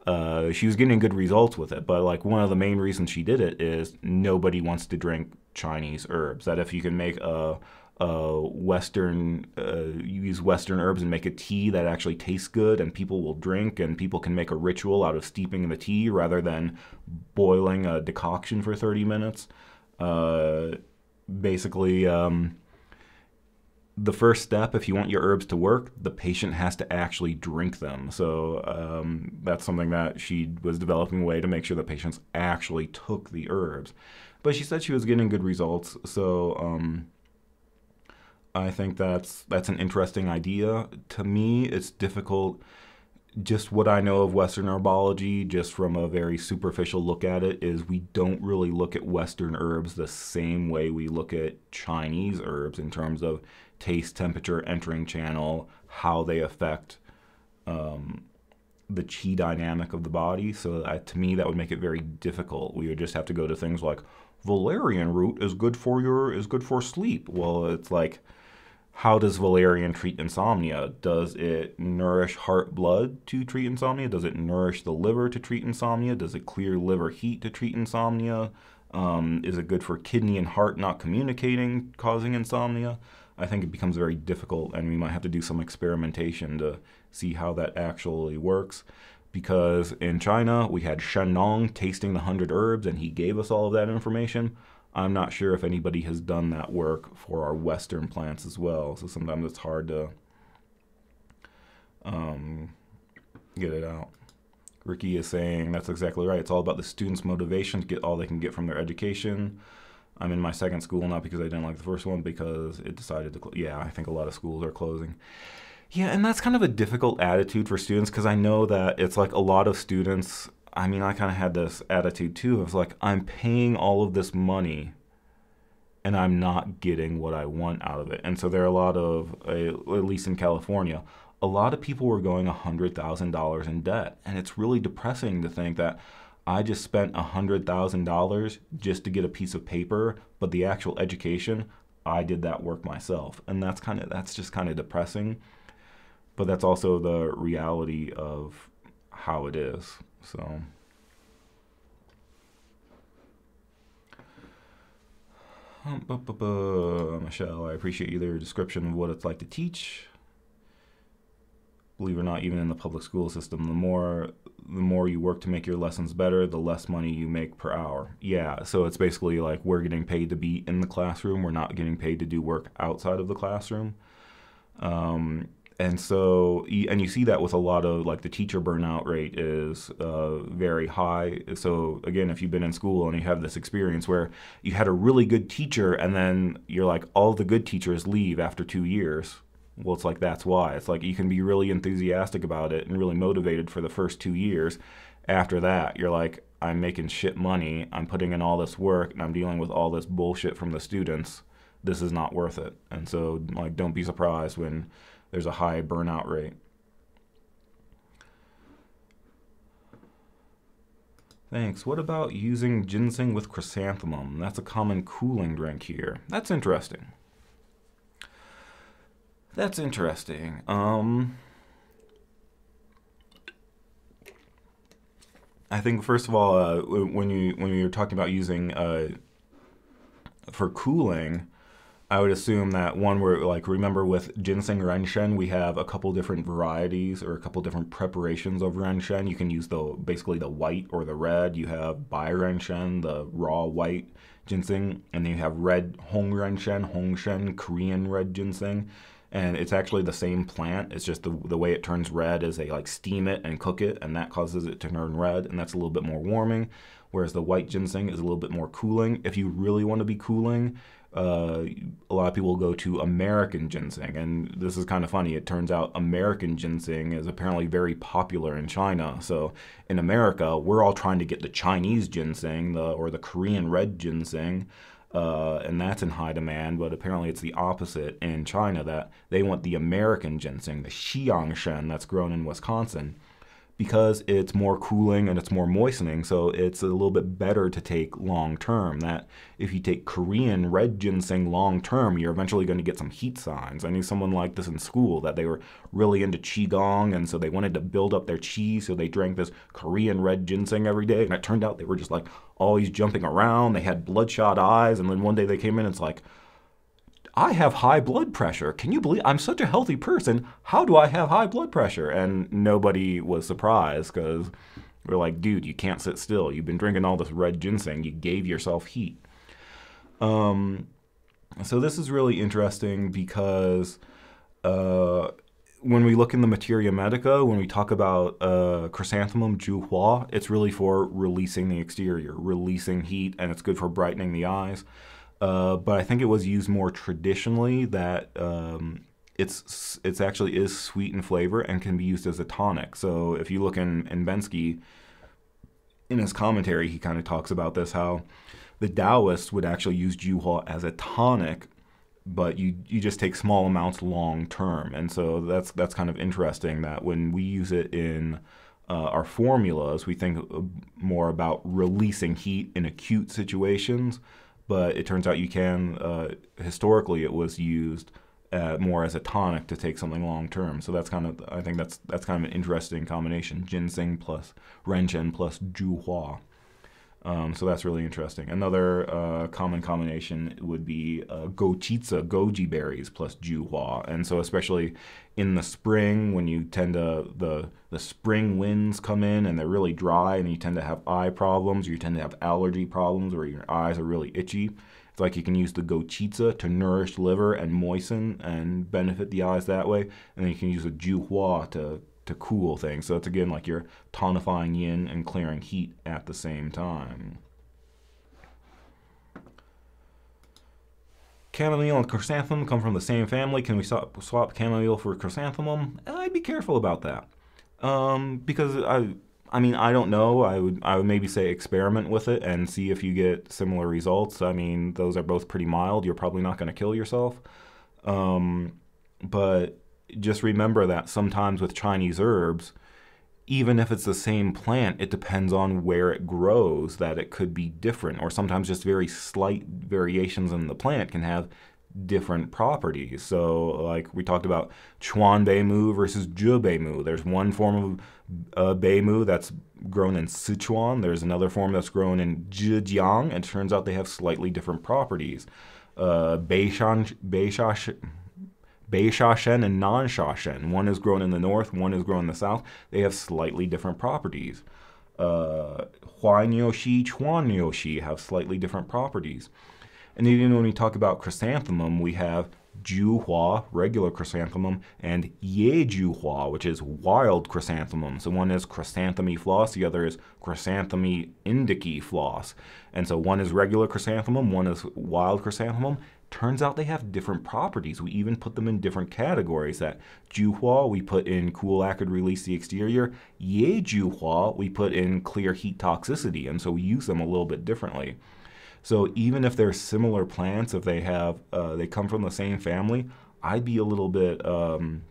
uh, she was getting good results with it. But like one of the main reasons she did it is nobody wants to drink Chinese herbs. That if you can make a, a Western, uh, use Western herbs and make a tea that actually tastes good and people will drink and people can make a ritual out of steeping the tea rather than boiling a decoction for 30 minutes. Uh, basically, um, the first step, if you want your herbs to work, the patient has to actually drink them. So um, that's something that she was developing a way to make sure the patients actually took the herbs. But she said she was getting good results. So um, I think that's that's an interesting idea. To me, it's difficult. Just what I know of Western herbology, just from a very superficial look at it, is we don't really look at Western herbs the same way we look at Chinese herbs in terms of taste, temperature, entering channel, how they affect um, the chi dynamic of the body. So uh, to me, that would make it very difficult. We would just have to go to things like valerian root is good for your is good for sleep. Well, it's like how does valerian treat insomnia? Does it nourish heart blood to treat insomnia? Does it nourish the liver to treat insomnia? Does it clear liver heat to treat insomnia? Um, is it good for kidney and heart not communicating, causing insomnia? I think it becomes very difficult, and we might have to do some experimentation to see how that actually works. Because in China, we had Shen Nong tasting the hundred herbs, and he gave us all of that information. I'm not sure if anybody has done that work for our Western plants as well. So sometimes it's hard to um, get it out. Ricky is saying that's exactly right. It's all about the students' motivation to get all they can get from their education. I'm in my second school not because I didn't like the first one, because it decided to. Yeah, I think a lot of schools are closing. Yeah, and that's kind of a difficult attitude for students because I know that it's like a lot of students. I mean, I kind of had this attitude too of like, I'm paying all of this money and I'm not getting what I want out of it. And so there are a lot of, at least in California, a lot of people were going $100,000 in debt. And it's really depressing to think that I just spent $100,000 just to get a piece of paper, but the actual education, I did that work myself. And that's kind of that's just kind of depressing. But that's also the reality of how it is. So Michelle, I appreciate your description of what it's like to teach believe it or not, even in the public school system, the more the more you work to make your lessons better, the less money you make per hour. Yeah, so it's basically like we're getting paid to be in the classroom. We're not getting paid to do work outside of the classroom. Um, and so, and you see that with a lot of like the teacher burnout rate is uh, very high. So again, if you've been in school and you have this experience where you had a really good teacher, and then you're like all the good teachers leave after two years, well, it's like that's why. It's like you can be really enthusiastic about it and really motivated for the first two years. After that, you're like, I'm making shit money. I'm putting in all this work and I'm dealing with all this bullshit from the students. This is not worth it. And so, like, don't be surprised when there's a high burnout rate. Thanks. What about using ginseng with chrysanthemum? That's a common cooling drink here. That's interesting. That's interesting. Um, I think first of all, uh, when you when you're talking about using uh, for cooling, I would assume that one where like remember with ginseng renshen, we have a couple different varieties or a couple different preparations of renshen. You can use the basically the white or the red. You have bai renshen, the raw white ginseng, and then you have red hong renshen, hongshen, Korean red ginseng and it's actually the same plant. It's just the, the way it turns red is they like steam it and cook it, and that causes it to turn red, and that's a little bit more warming. Whereas the white ginseng is a little bit more cooling. If you really want to be cooling, uh, a lot of people go to American ginseng, and this is kind of funny. It turns out American ginseng is apparently very popular in China. So in America, we're all trying to get the Chinese ginseng, the or the Korean red ginseng, uh, and that's in high demand. But apparently, it's the opposite in China that they want the American ginseng, the Xiyangshen, that's grown in Wisconsin because it's more cooling and it's more moistening, so it's a little bit better to take long term. That if you take Korean red ginseng long term, you're eventually going to get some heat signs. I knew someone like this in school that they were really into qigong, and so they wanted to build up their qi, so they drank this Korean red ginseng every day, and it turned out they were just like always jumping around. They had bloodshot eyes, and then one day they came in, and it's like I have high blood pressure. Can you believe I'm such a healthy person? How do I have high blood pressure? And nobody was surprised because we're like, dude, you can't sit still. You've been drinking all this red ginseng. You gave yourself heat. Um, so this is really interesting because uh, when we look in the Materia Medica, when we talk about uh, chrysanthemum juhua, it's really for releasing the exterior, releasing heat, and it's good for brightening the eyes. Uh, but I think it was used more traditionally that um, it's it's actually is sweet in flavor and can be used as a tonic. So if you look in, in Bensky, in his commentary, he kind of talks about this how the Taoists would actually use juhua as a tonic, but you you just take small amounts long term, and so that's that's kind of interesting that when we use it in uh, our formulas, we think more about releasing heat in acute situations but it turns out you can. Uh, historically, it was used uh, more as a tonic to take something long term. So that's kind of I think that's that's kind of an interesting combination: ginseng plus renshen plus juhua. Um, so that's really interesting. Another uh, common combination would be uh, gouqizi, goji berries plus juhua. And so especially in the spring when you tend to, the, the spring winds come in and they're really dry and you tend to have eye problems or you tend to have allergy problems or your eyes are really itchy. It's like you can use the gouqizi to nourish liver and moisten and benefit the eyes that way. And then you can use the juhua to to cool things. So it's again like you're tonifying yin and clearing heat at the same time. Chamomile and chrysanthemum come from the same family. Can we swap, swap chamomile for chrysanthemum? I'd be careful about that. Um, because I, I mean, I don't know. I would, I would maybe say experiment with it and see if you get similar results. I mean, those are both pretty mild. You're probably not going to kill yourself. Um, but just remember that sometimes with Chinese herbs, even if it's the same plant, it depends on where it grows that it could be different, or sometimes just very slight variations in the plant can have different properties. So, like we talked about Chuan Mu versus Zhe Mu. There's one form of uh, Mu that's grown in Sichuan. There's another form that's grown in Zhejiang, and it turns out they have slightly different properties. Uh, Beishan, Beisha, Shen and Nansha One is grown in the north, one is grown in the south. They have slightly different properties. Uh, Huainiuxi, Chuanniuxi have slightly different properties. And even when we talk about chrysanthemum, we have Juhua, regular chrysanthemum, and Ye Juhua, which is wild chrysanthemum. So one is chrysanthemi flos, the other is chrysanthemi indici flos. And so one is regular chrysanthemum, one is wild chrysanthemum, Turns out they have different properties. We even put them in different categories. That Juhua we put in cool acrid release the exterior. Ye Juhua we put in clear heat toxicity, and so we use them a little bit differently. So even if they're similar plants, if they have uh, they come from the same family, I'd be a little bit um,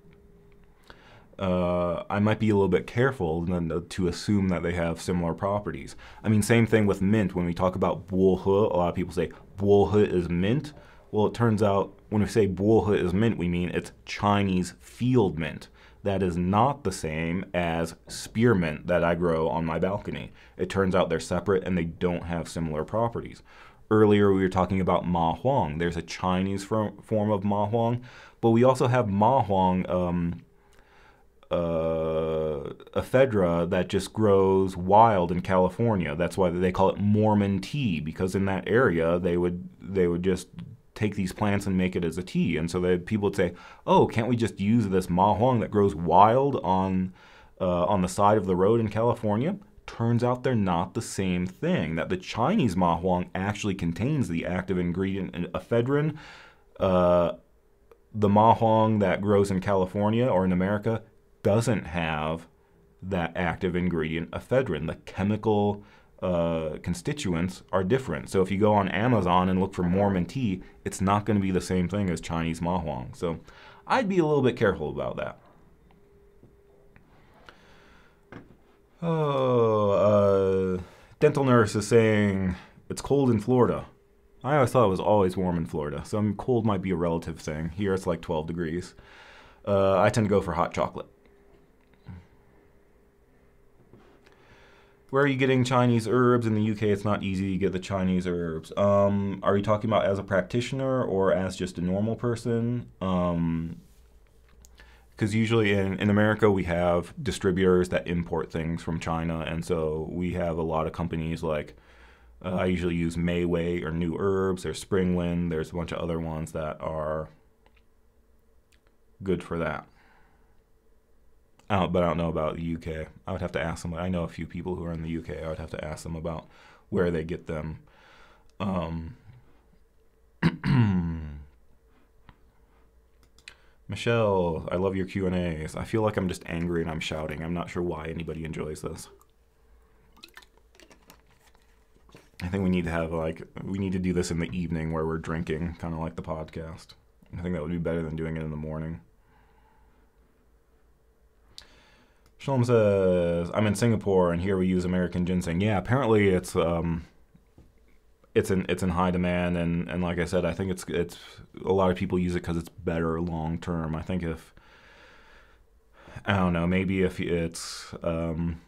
uh, I might be a little bit careful to assume that they have similar properties. I mean, same thing with mint. When we talk about bohe, a lot of people say bohe is mint. Well, it turns out when we say bohe is mint, we mean it's Chinese field mint. That is not the same as spearmint that I grow on my balcony. It turns out they're separate and they don't have similar properties. Earlier, we were talking about ma huang. There's a Chinese form of ma huang, but we also have ma huang um, uh, ephedra that just grows wild in California. That's why they call it Mormon tea because in that area they would they would just take these plants and make it as a tea. And so that people would say, "Oh, can't we just use this ma huang that grows wild on uh, on the side of the road in California?" Turns out they're not the same thing. That the Chinese ma huang actually contains the active ingredient ephedrine. Uh, the ma huang that grows in California or in America doesn't have that active ingredient ephedrine. The chemical uh, constituents are different. So if you go on Amazon and look for Mormon tea, it's not going to be the same thing as Chinese ma huang. So I'd be a little bit careful about that. Oh, uh, dental nurse is saying it's cold in Florida. I always thought it was always warm in Florida, so cold might be a relative thing. Here it's like 12 degrees. Uh, I tend to go for hot chocolate. Where are you getting Chinese herbs? In the UK, it's not easy to get the Chinese herbs. Um, are you talking about as a practitioner or as just a normal person? Um, because usually in, in America we have distributors that import things from China, and so we have a lot of companies like uh, I usually use Mayway or Nuherbs. There's Springwind. There's a bunch of other ones that are good for that. I don't, but I don't know about the UK. I would have to ask them. I know a few people who are in the UK. I would have to ask them about where they get them. Um, Michelle, I love your Q and A's. I feel like I'm just angry and I'm shouting. I'm not sure why anybody enjoys this. I think we need to have like we need to do this in the evening where we're drinking, kind of like the podcast. I think that would be better than doing it in the morning. Shalom says, "I'm in Singapore and here we use American ginseng." Yeah, apparently it's um, it's in it's in high demand and and like I said, I think it's it's a lot of people use it because it's better long term. I think if I don't know, maybe if it's um,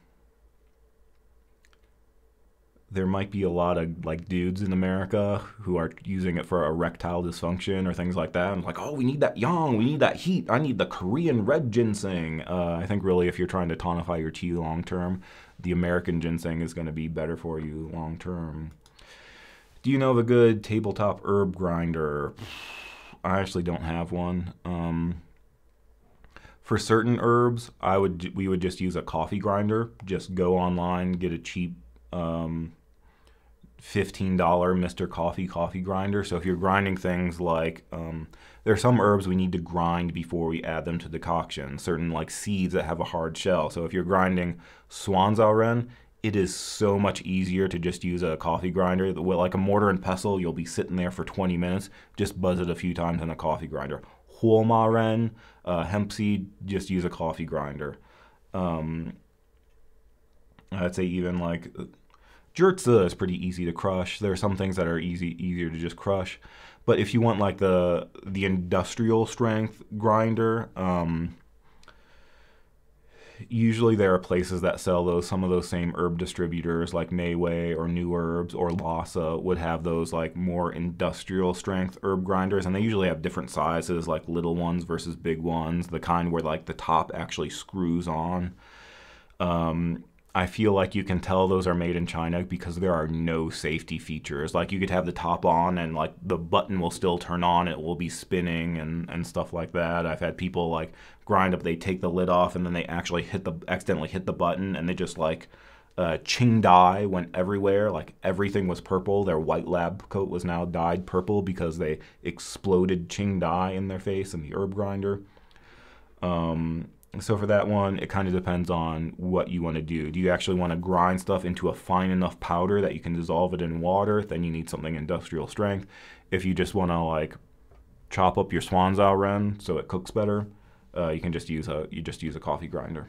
there might be a lot of like dudes in America who are using it for erectile dysfunction or things like that. And like, oh, we need that yang, we need that heat. I need the Korean red ginseng. Uh, I think really, if you're trying to tonify your tea long term, the American ginseng is going to be better for you long term. Do you know of a good tabletop herb grinder? I actually don't have one. Um, for certain herbs, I would we would just use a coffee grinder. Just go online, get a cheap um, $15 Mr. Coffee coffee grinder. So if you're grinding things like, um, there are some herbs we need to grind before we add them to decoction, certain like seeds that have a hard shell. So if you're grinding Suanzao it is so much easier to just use a coffee grinder. With Like a mortar and pestle, you'll be sitting there for 20 minutes, just buzz it a few times in a coffee grinder. Huomaren, uh, hemp seed, just use a coffee grinder. Um, I'd say even like Jertza is pretty easy to crush. There are some things that are easy easier to just crush, but if you want like the the industrial strength grinder, um, usually there are places that sell those. Some of those same herb distributors like Mayway or Nuherbs or Lhasa would have those like more industrial strength herb grinders, and they usually have different sizes, like little ones versus big ones. The kind where like the top actually screws on. Um, I feel like you can tell those are made in China because there are no safety features. Like you could have the top on and like the button will still turn on, it will be spinning and, and stuff like that. I've had people like grind up, they take the lid off and then they actually hit the accidentally hit the button and they just like uh, Qing Dai went everywhere. Like everything was purple. Their white lab coat was now dyed purple because they exploded Qing Dai in their face in the herb grinder. Um, so for that one, it kind of depends on what you want to do. Do you actually want to grind stuff into a fine enough powder that you can dissolve it in water? Then you need something industrial strength. If you just want to like chop up your Suanzao Ren so it cooks better, uh, you can just use a you just use a coffee grinder.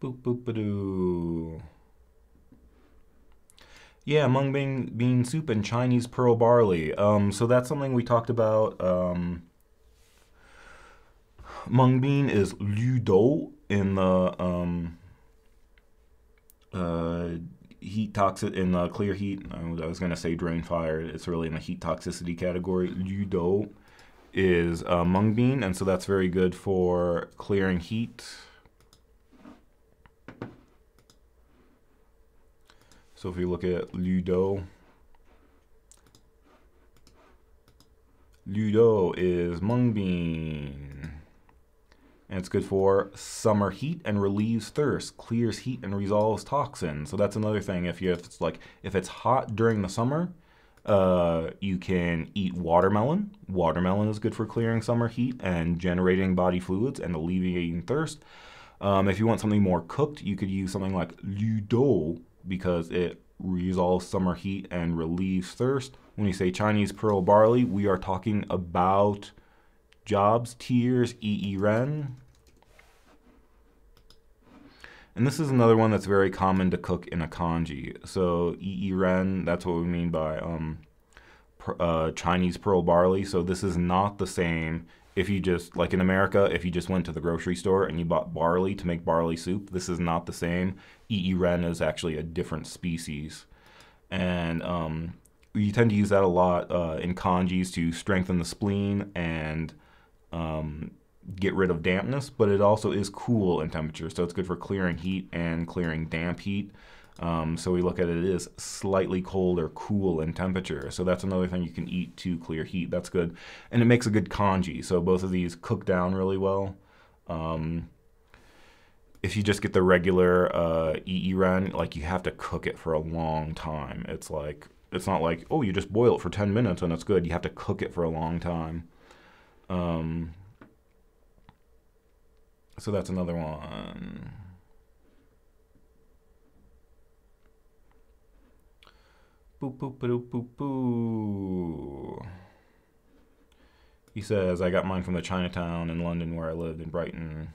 Boop boop ba doo. Yeah, mung bean, bean soup and Chinese pearl barley. Um, so that's something we talked about. Um, mung bean is lu dou in the um, uh, heat toxic in the clear heat. I was gonna say drain fire. It's really in the heat toxicity category. Liu dou is uh, mung bean, and so that's very good for clearing heat So if we look at Lu Dou, Ludo is mung bean. And it's good for summer heat and relieves thirst, clears heat and resolves toxins. So that's another thing. If you if it's like if it's hot during the summer, uh, you can eat watermelon. Watermelon is good for clearing summer heat and generating body fluids and alleviating thirst. Um, if you want something more cooked, you could use something like Lu Dou because it resolves summer heat and relieves thirst. When you say Chinese pearl barley, we are talking about Jobs, Tears, E. E. Ren. And this is another one that's very common to cook in a congee. So E. E. Ren, that's what we mean by um, uh, Chinese pearl barley. So this is not the same if you just, like in America, if you just went to the grocery store and you bought barley to make barley soup, this is not the same. E. E. Ren is actually a different species. And um, you tend to use that a lot uh, in congees to strengthen the spleen and um, get rid of dampness, but it also is cool in temperature, so it's good for clearing heat and clearing damp heat. Um, so we look at it, as slightly cold or cool in temperature. So that's another thing you can eat to clear heat. That's good. And it makes a good congee. So both of these cook down really well. Um, if you just get the regular uh, Yi Yi Ren, like you have to cook it for a long time. It's like, it's not like, oh, you just boil it for 10 minutes and it's good. You have to cook it for a long time. Um, so that's another one. He says, I got mine from the Chinatown in London where I lived in Brighton.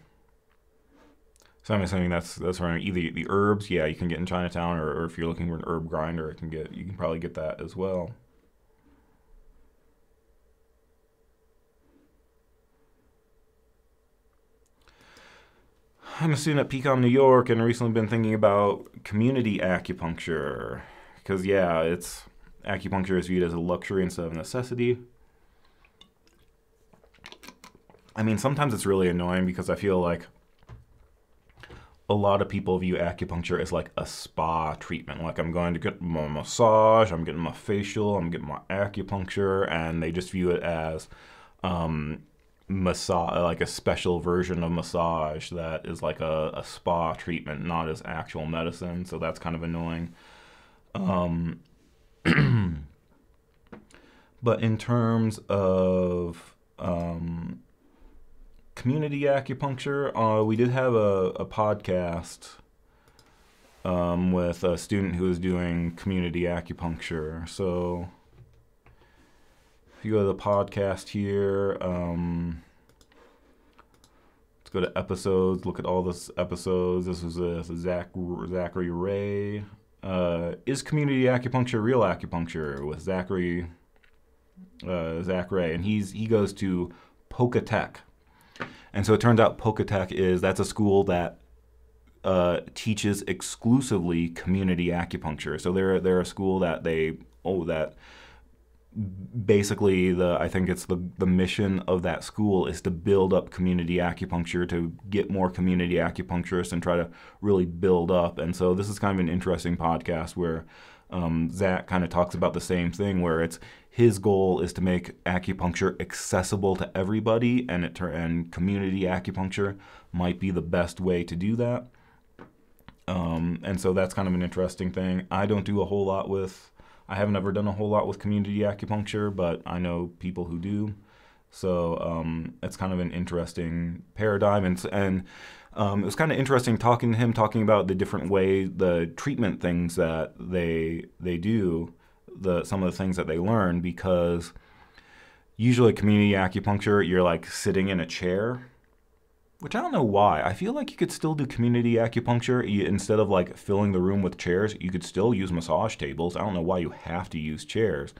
So I'm assuming that's that's where either the herbs, yeah, you can get in Chinatown, or, or if you're looking for an herb grinder, can get you can probably get that as well. I'm a student at PCOM New York and recently been thinking about community acupuncture. Because, yeah, it's acupuncture is viewed as a luxury instead of a necessity. I mean, sometimes it's really annoying because I feel like a lot of people view acupuncture as like a spa treatment. Like I'm going to get my massage, I'm getting my facial, I'm getting my acupuncture, and they just view it as um, massage like a special version of massage that is like a, a spa treatment not as actual medicine so that's kind of annoying um, but in terms of um, community acupuncture uh, we did have a, a podcast um, with a student who was doing community acupuncture so if you go to the podcast here, um, let's go to episodes. Look at all this episodes. This was a, Zach Zachary Ray. Uh, is community acupuncture real acupuncture with Zachary uh, Zach Ray, and he's he goes to POCA Tech, and so it turns out POCA Tech is that's a school that uh, teaches exclusively community acupuncture. So they're they're a school that they oh that basically the I think it's the the mission of that school is to build up community acupuncture to get more community acupuncturists and try to really build up. And so this is kind of an interesting podcast where um, Zach kind of talks about the same thing where it's his goal is to make acupuncture accessible to everybody and it and community acupuncture might be the best way to do that. Um, and so that's kind of an interesting thing. I don't do a whole lot with I haven't ever done a whole lot with community acupuncture, but I know people who do. So um, it's kind of an interesting paradigm, and and um, it was kind of interesting talking to him, talking about the different way the treatment things that they they do, the some of the things that they learn, because usually community acupuncture, you're like sitting in a chair which I don't know why. I feel like you could still do community acupuncture you, instead of like filling the room with chairs. You could still use massage tables. I don't know why you have to use chairs.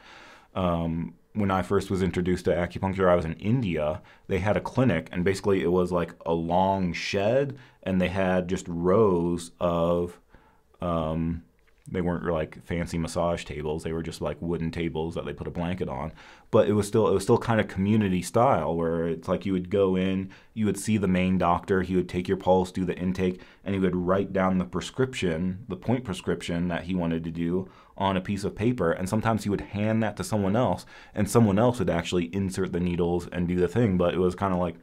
Um, when I first was introduced to acupuncture, I was in India. They had a clinic, and basically it was like a long shed, and they had just rows of um, they weren't like fancy massage tables. They were just like wooden tables that they put a blanket on. But it was still it was still kind of community style where it's like you would go in, you would see the main doctor, he would take your pulse, do the intake, and he would write down the prescription, the point prescription that he wanted to do on a piece of paper and sometimes he would hand that to someone else and someone else would actually insert the needles and do the thing, but it was kind of like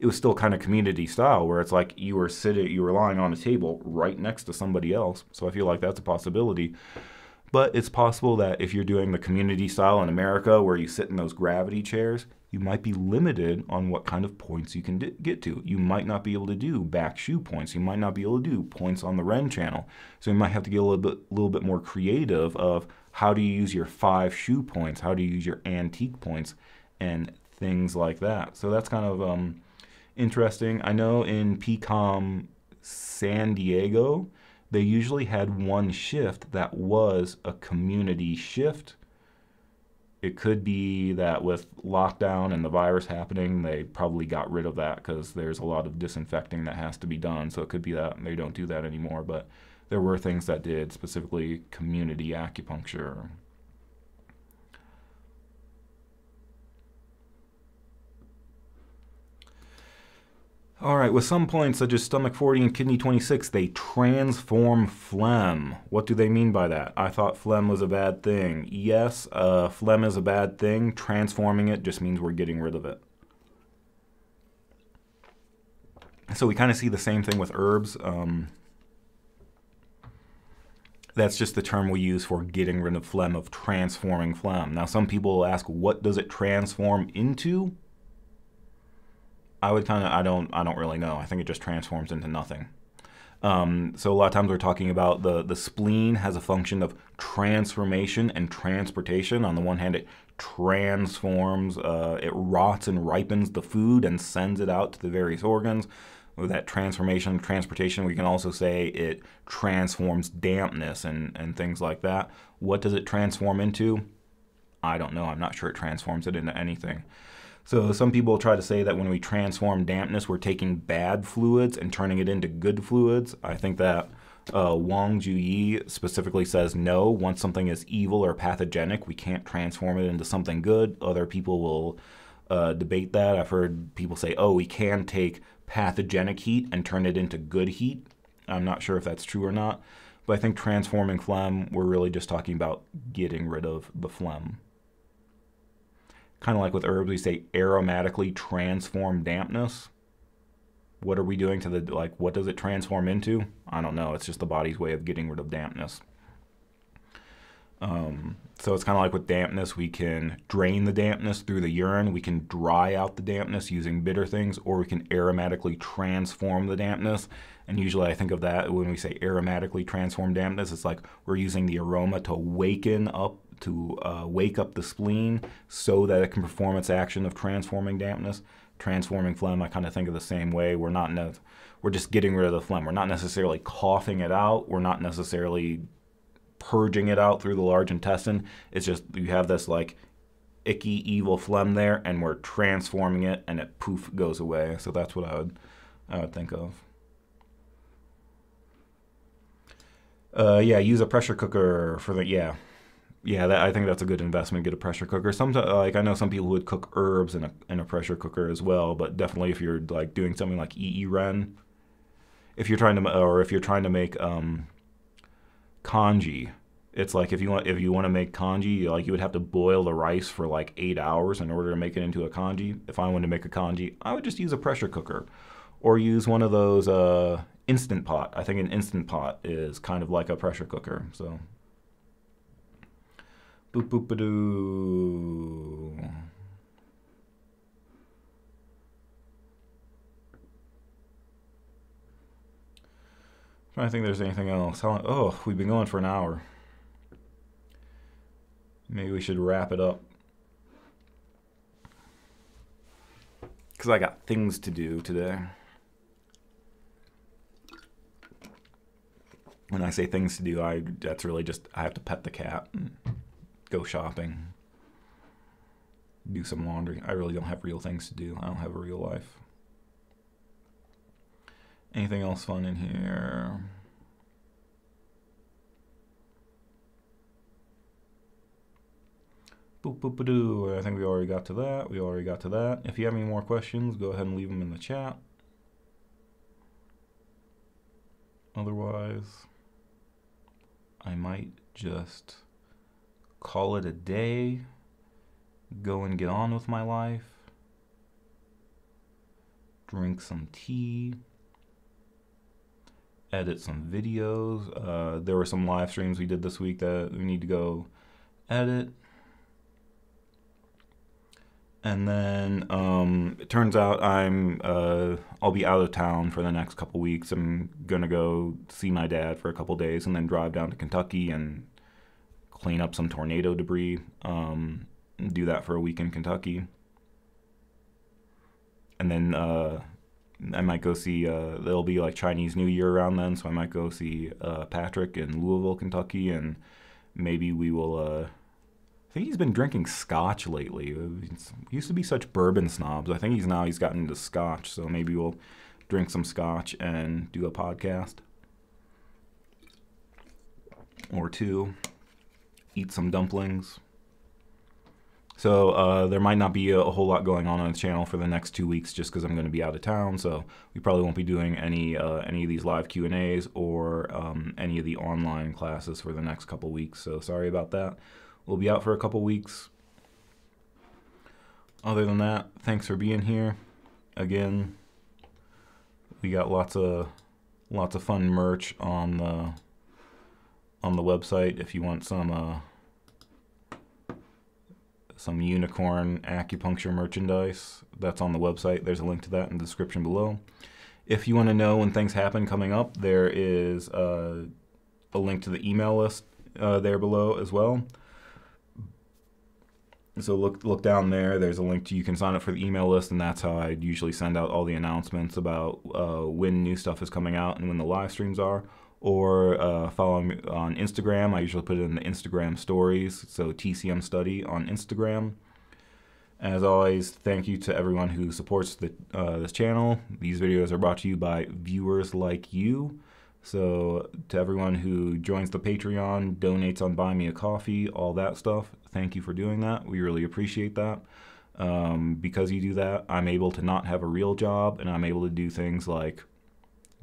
it was still kind of community style where it's like you were sitting you were lying on a table right next to somebody else so i feel like that's a possibility. But it's possible that if you're doing the community style in america where you sit in those gravity chairs you might be limited on what kind of points you can d- get to. You might not be able to do back shu points. You might not be able to do points on the ren channel. So you might have to get a little bit little bit more creative of how do you use your five shu points? How do you use your antique points? And things like that. So that's kind of um, interesting. I know in PCOM San Diego, they usually had one shift that was a community shift. It could be that with lockdown and the virus happening, they probably got rid of that because there's a lot of disinfecting that has to be done. So it could be that they don't do that anymore. But there were things that did, specifically community acupuncture. All right, with some points such as stomach 40 and kidney 26, they transform phlegm. What do they mean by that? I thought phlegm was a bad thing. Yes, uh, phlegm is a bad thing. Transforming it just means we're getting rid of it. So we kind of see the same thing with herbs. Um, that's just the term we use for getting rid of phlegm, of transforming phlegm. Now, some people ask, what does it transform into? I would kind of I don't I don't really know. I think it just transforms into nothing. Um, so a lot of times we're talking about the the spleen has a function of transformation and transportation. On the one hand, it transforms, uh, it rots and ripens the food and sends it out to the various organs. With that transformation, transportation, we can also say it transforms dampness and, and things like that. What does it transform into? I don't know. I'm not sure it transforms it into anything. So some people try to say that when we transform dampness, we're taking bad fluids and turning it into good fluids. I think that uh, Wang Juyi specifically says no. Once something is evil or pathogenic, we can't transform it into something good. Other people will uh, debate that. I've heard people say, oh, we can take pathogenic heat and turn it into good heat. I'm not sure if that's true or not. But I think transforming phlegm, we're really just talking about getting rid of the phlegm kind of like with herbs, we say aromatically transform dampness. What are we doing to the, like, what does it transform into? I don't know. It's just the body's way of getting rid of dampness. Um, so it's kind of like with dampness, we can drain the dampness through the urine, we can dry out the dampness using bitter things, or we can aromatically transform the dampness. And usually I think of that when we say aromatically transform dampness, it's like we're using the aroma to waken up to uh, wake up the spleen so that it can perform its action of transforming dampness, transforming phlegm. I kind of think of the same way. We're not ne- we're just getting rid of the phlegm. We're not necessarily coughing it out. We're not necessarily purging it out through the large intestine. It's just you have this like icky evil phlegm there and we're transforming it and it poof goes away. So that's what I would I would think of. Uh, yeah, use a pressure cooker for the yeah yeah, that, I think that's a good investment. Get a pressure cooker. Some like I know some people would cook herbs in a in a pressure cooker as well, but definitely if you're like doing something like Yi Ren, if you're trying to or if you're trying to make um, it's like if you want if you want to make congee, like you would have to boil the rice for like eight hours in order to make it into a congee. If I wanted to make a congee, I would just use a pressure cooker, or use one of those uh, instant pot. I think an instant pot is kind of like a pressure cooker. So Boop boop ba doo. To think there's anything else. How, oh, we've been going for an hour. Maybe we should wrap it up. Because I got things to do today. When I say things to do, I that's really just I have to pet the cat go shopping, do some laundry. I really don't have real things to do. I don't have a real life. Anything else fun in here? Boop, boop, boop, I think we already got to that. We already got to that. If you have any more questions, go ahead and leave them in the chat. Otherwise, I might just call it a day, go and get on with my life, drink some tea, edit some videos. Uh, there were some live streams we did this week that we need to go edit. And then um, it turns out I'm uh, I'll be out of town for the next couple weeks. I'm gonna go see my dad for a couple days, and then drive down to Kentucky and clean up some tornado debris. Um, do that for a week in Kentucky, and then uh, I might go see. Uh, there'll be like Chinese New Year around then, so I might go see uh, Patrick in Louisville, Kentucky, and maybe we will uh, I think he's been drinking scotch lately. We used to be such bourbon snobs. I think he's now he's gotten into scotch, so maybe we'll drink some scotch and do a podcast or two. Eat some dumplings. So uh, there might not be a, a, whole lot going on on the channel for the next two weeks, just because I'm going to be out of town. So we probably won't be doing any uh, any of these live Q and A's or um, any of the online classes for the next couple weeks. So sorry about that. We'll be out for a couple weeks. Other than that, thanks for being here. Again, we got lots of lots of fun merch on the on the website if you want some uh, some unicorn acupuncture merchandise. That's on the website. There's a link to that in the description below. If you want to know when things happen coming up, there is uh, a link to the email list uh, there below as well. So look look down there. There's a link to you can sign up for the email list, and that's how I usually send out all the announcements about uh, when new stuff is coming out and when the live streams are. Or uh, follow me on Instagram. I usually put it in the Instagram stories. So TCM Study on Instagram. As always, thank you to everyone who supports the, uh, this channel. These videos are brought to you by viewers like you. So to everyone who joins the Patreon, donates on Buy Me a Coffee, all that stuff, thank you for doing that. We really appreciate that. Um, because you do that, I'm able to not have a real job, and I'm able to do things like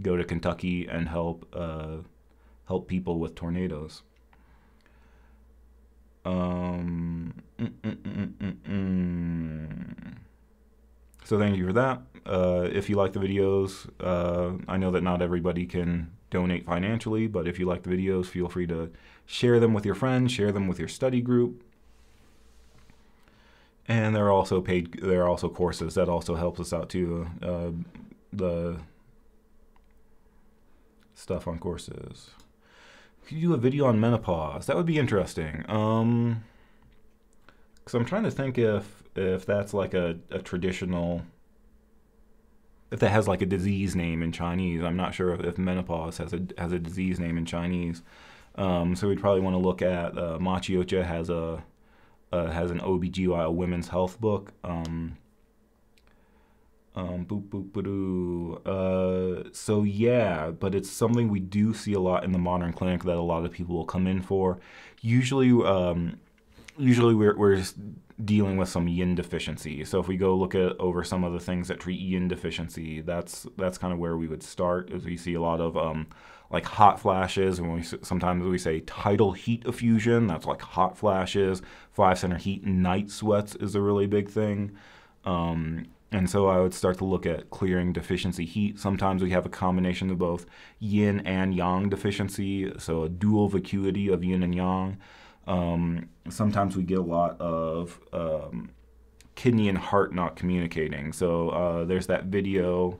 go to Kentucky and help uh, help people with tornadoes. Um, mm, mm, mm, so thank you for that. Uh, if you like the videos, uh, I know that not everybody can donate financially, but if you like the videos, feel free to share them with your friends, share them with your study group. And there are also paid. There are also courses that also helps us out too. Uh, the stuff on courses. Could you do a video on menopause? That would be interesting. Um, because I'm trying to think if if that's like a, a traditional if that has like a disease name in Chinese. I'm not sure if, if menopause has a has a disease name in Chinese. Um, so we'd probably want to look at uh, Maciocia has a uh, has an OBGY, a women's health book. Um, um, boop, boop, uh, so yeah, but it's something we do see a lot in the modern clinic that a lot of people will come in for. Usually, um, usually we're, we're dealing with some yin deficiency. So if we go look at over some of the things that treat yin deficiency, that's that's kind of where we would start. Is we see a lot of um, like hot flashes, and we sometimes we say tidal heat effusion. That's like hot flashes. Five center heat night sweats is a really big thing. Um, and so I would start to look at clearing deficiency heat. Sometimes we have a combination of both yin and yang deficiency, so a dual vacuity of yin and yang. Um, sometimes we get a lot of um, kidney and heart not communicating. So uh, there's that video.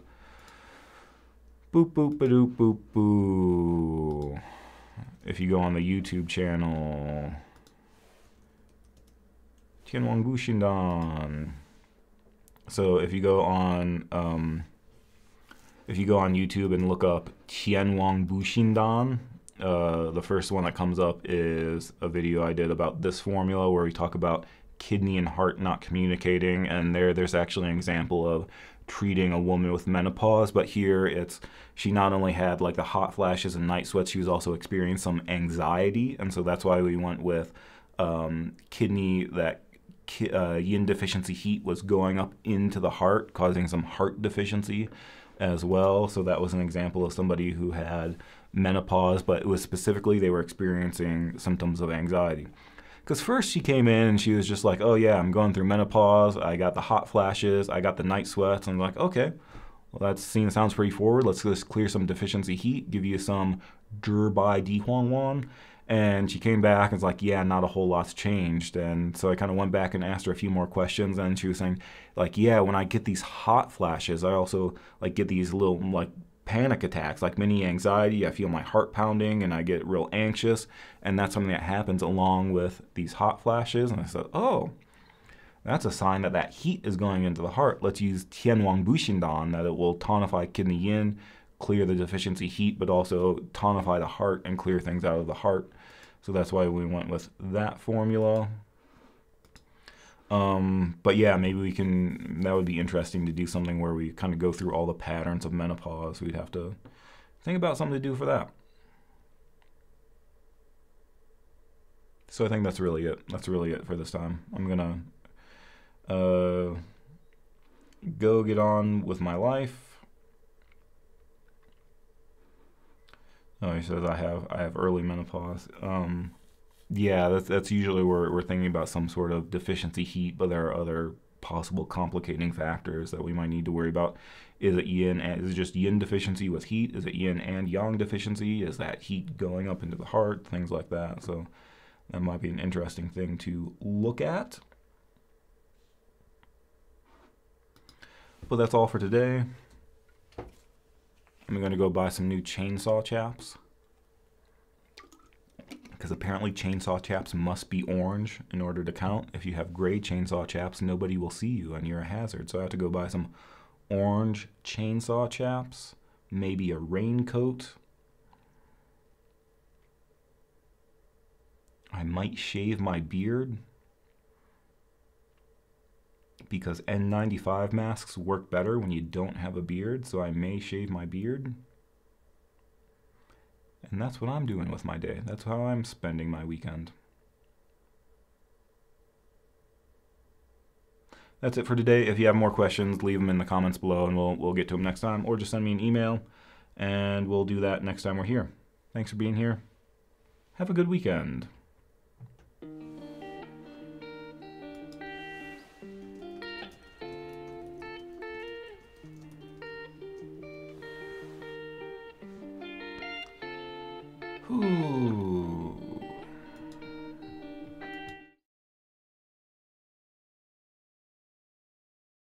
Boop boop ba doop boop boo. If you go on the YouTube channel, Tianwang. So if you go on, um, if you go on YouTube and look up Tianwang Buxindan, uh, the first one that comes up is a video I did about this formula where we talk about kidney and heart not communicating, and there there's actually an example of treating a woman with menopause, but here it's she not only had like the hot flashes and night sweats, she was also experiencing some anxiety, and so that's why we went with um, kidney that uh, yin deficiency heat was going up into the heart, causing some heart deficiency as well. So that was an example of somebody who had menopause, but it was specifically they were experiencing symptoms of anxiety. Because first she came in and she was just like, oh yeah, I'm going through menopause. I got the hot flashes. I got the night sweats. And I'm like, okay, well, that seems, sounds pretty forward. Let's just clear some deficiency heat, give you some Zhibai Di Huang Wan. And she came back and was like, yeah, not a whole lot's changed. And so I kind of went back and asked her a few more questions. And she was saying, like, yeah, when I get these hot flashes, I also like get these little like panic attacks, like mini anxiety. I feel my heart pounding and I get real anxious. And that's something that happens along with these hot flashes. And I said, oh, that's a sign that that heat is going into the heart. Let's use Tianwang Buxindan, that it will tonify kidney yin, clear the deficiency heat, but also tonify the heart and clear things out of the heart. So that's why we went with that formula. Um, but yeah, maybe we can, that would be interesting to do something where we kind of go through all the patterns of menopause. We'd have to think about something to do for that. So I think that's really it. That's really it for this time. I'm going to uh, go get on with my life. Oh, he says I have I have early menopause. Um, yeah, that's that's usually where we're thinking about some sort of deficiency heat, but there are other possible complicating factors that we might need to worry about. Is it yin? Is it just yin deficiency with heat? Is it yin and yang deficiency? Is that heat going up into the heart? Things like that. So that might be an interesting thing to look at. But that's all for today. I'm going to go buy some new chainsaw chaps because apparently chainsaw chaps must be orange in order to count. If you have gray chainsaw chaps, nobody will see you and you're a hazard. So I have to go buy some orange chainsaw chaps, maybe a raincoat. I might shave my beard because N95 masks work better when you don't have a beard, so I may shave my beard. And that's what I'm doing with my day. That's how I'm spending my weekend. That's it for today. If you have more questions, leave them in the comments below and we'll, we'll get to them next time. Or just send me an email and we'll do that next time we're here. Thanks for being here. Have a good weekend.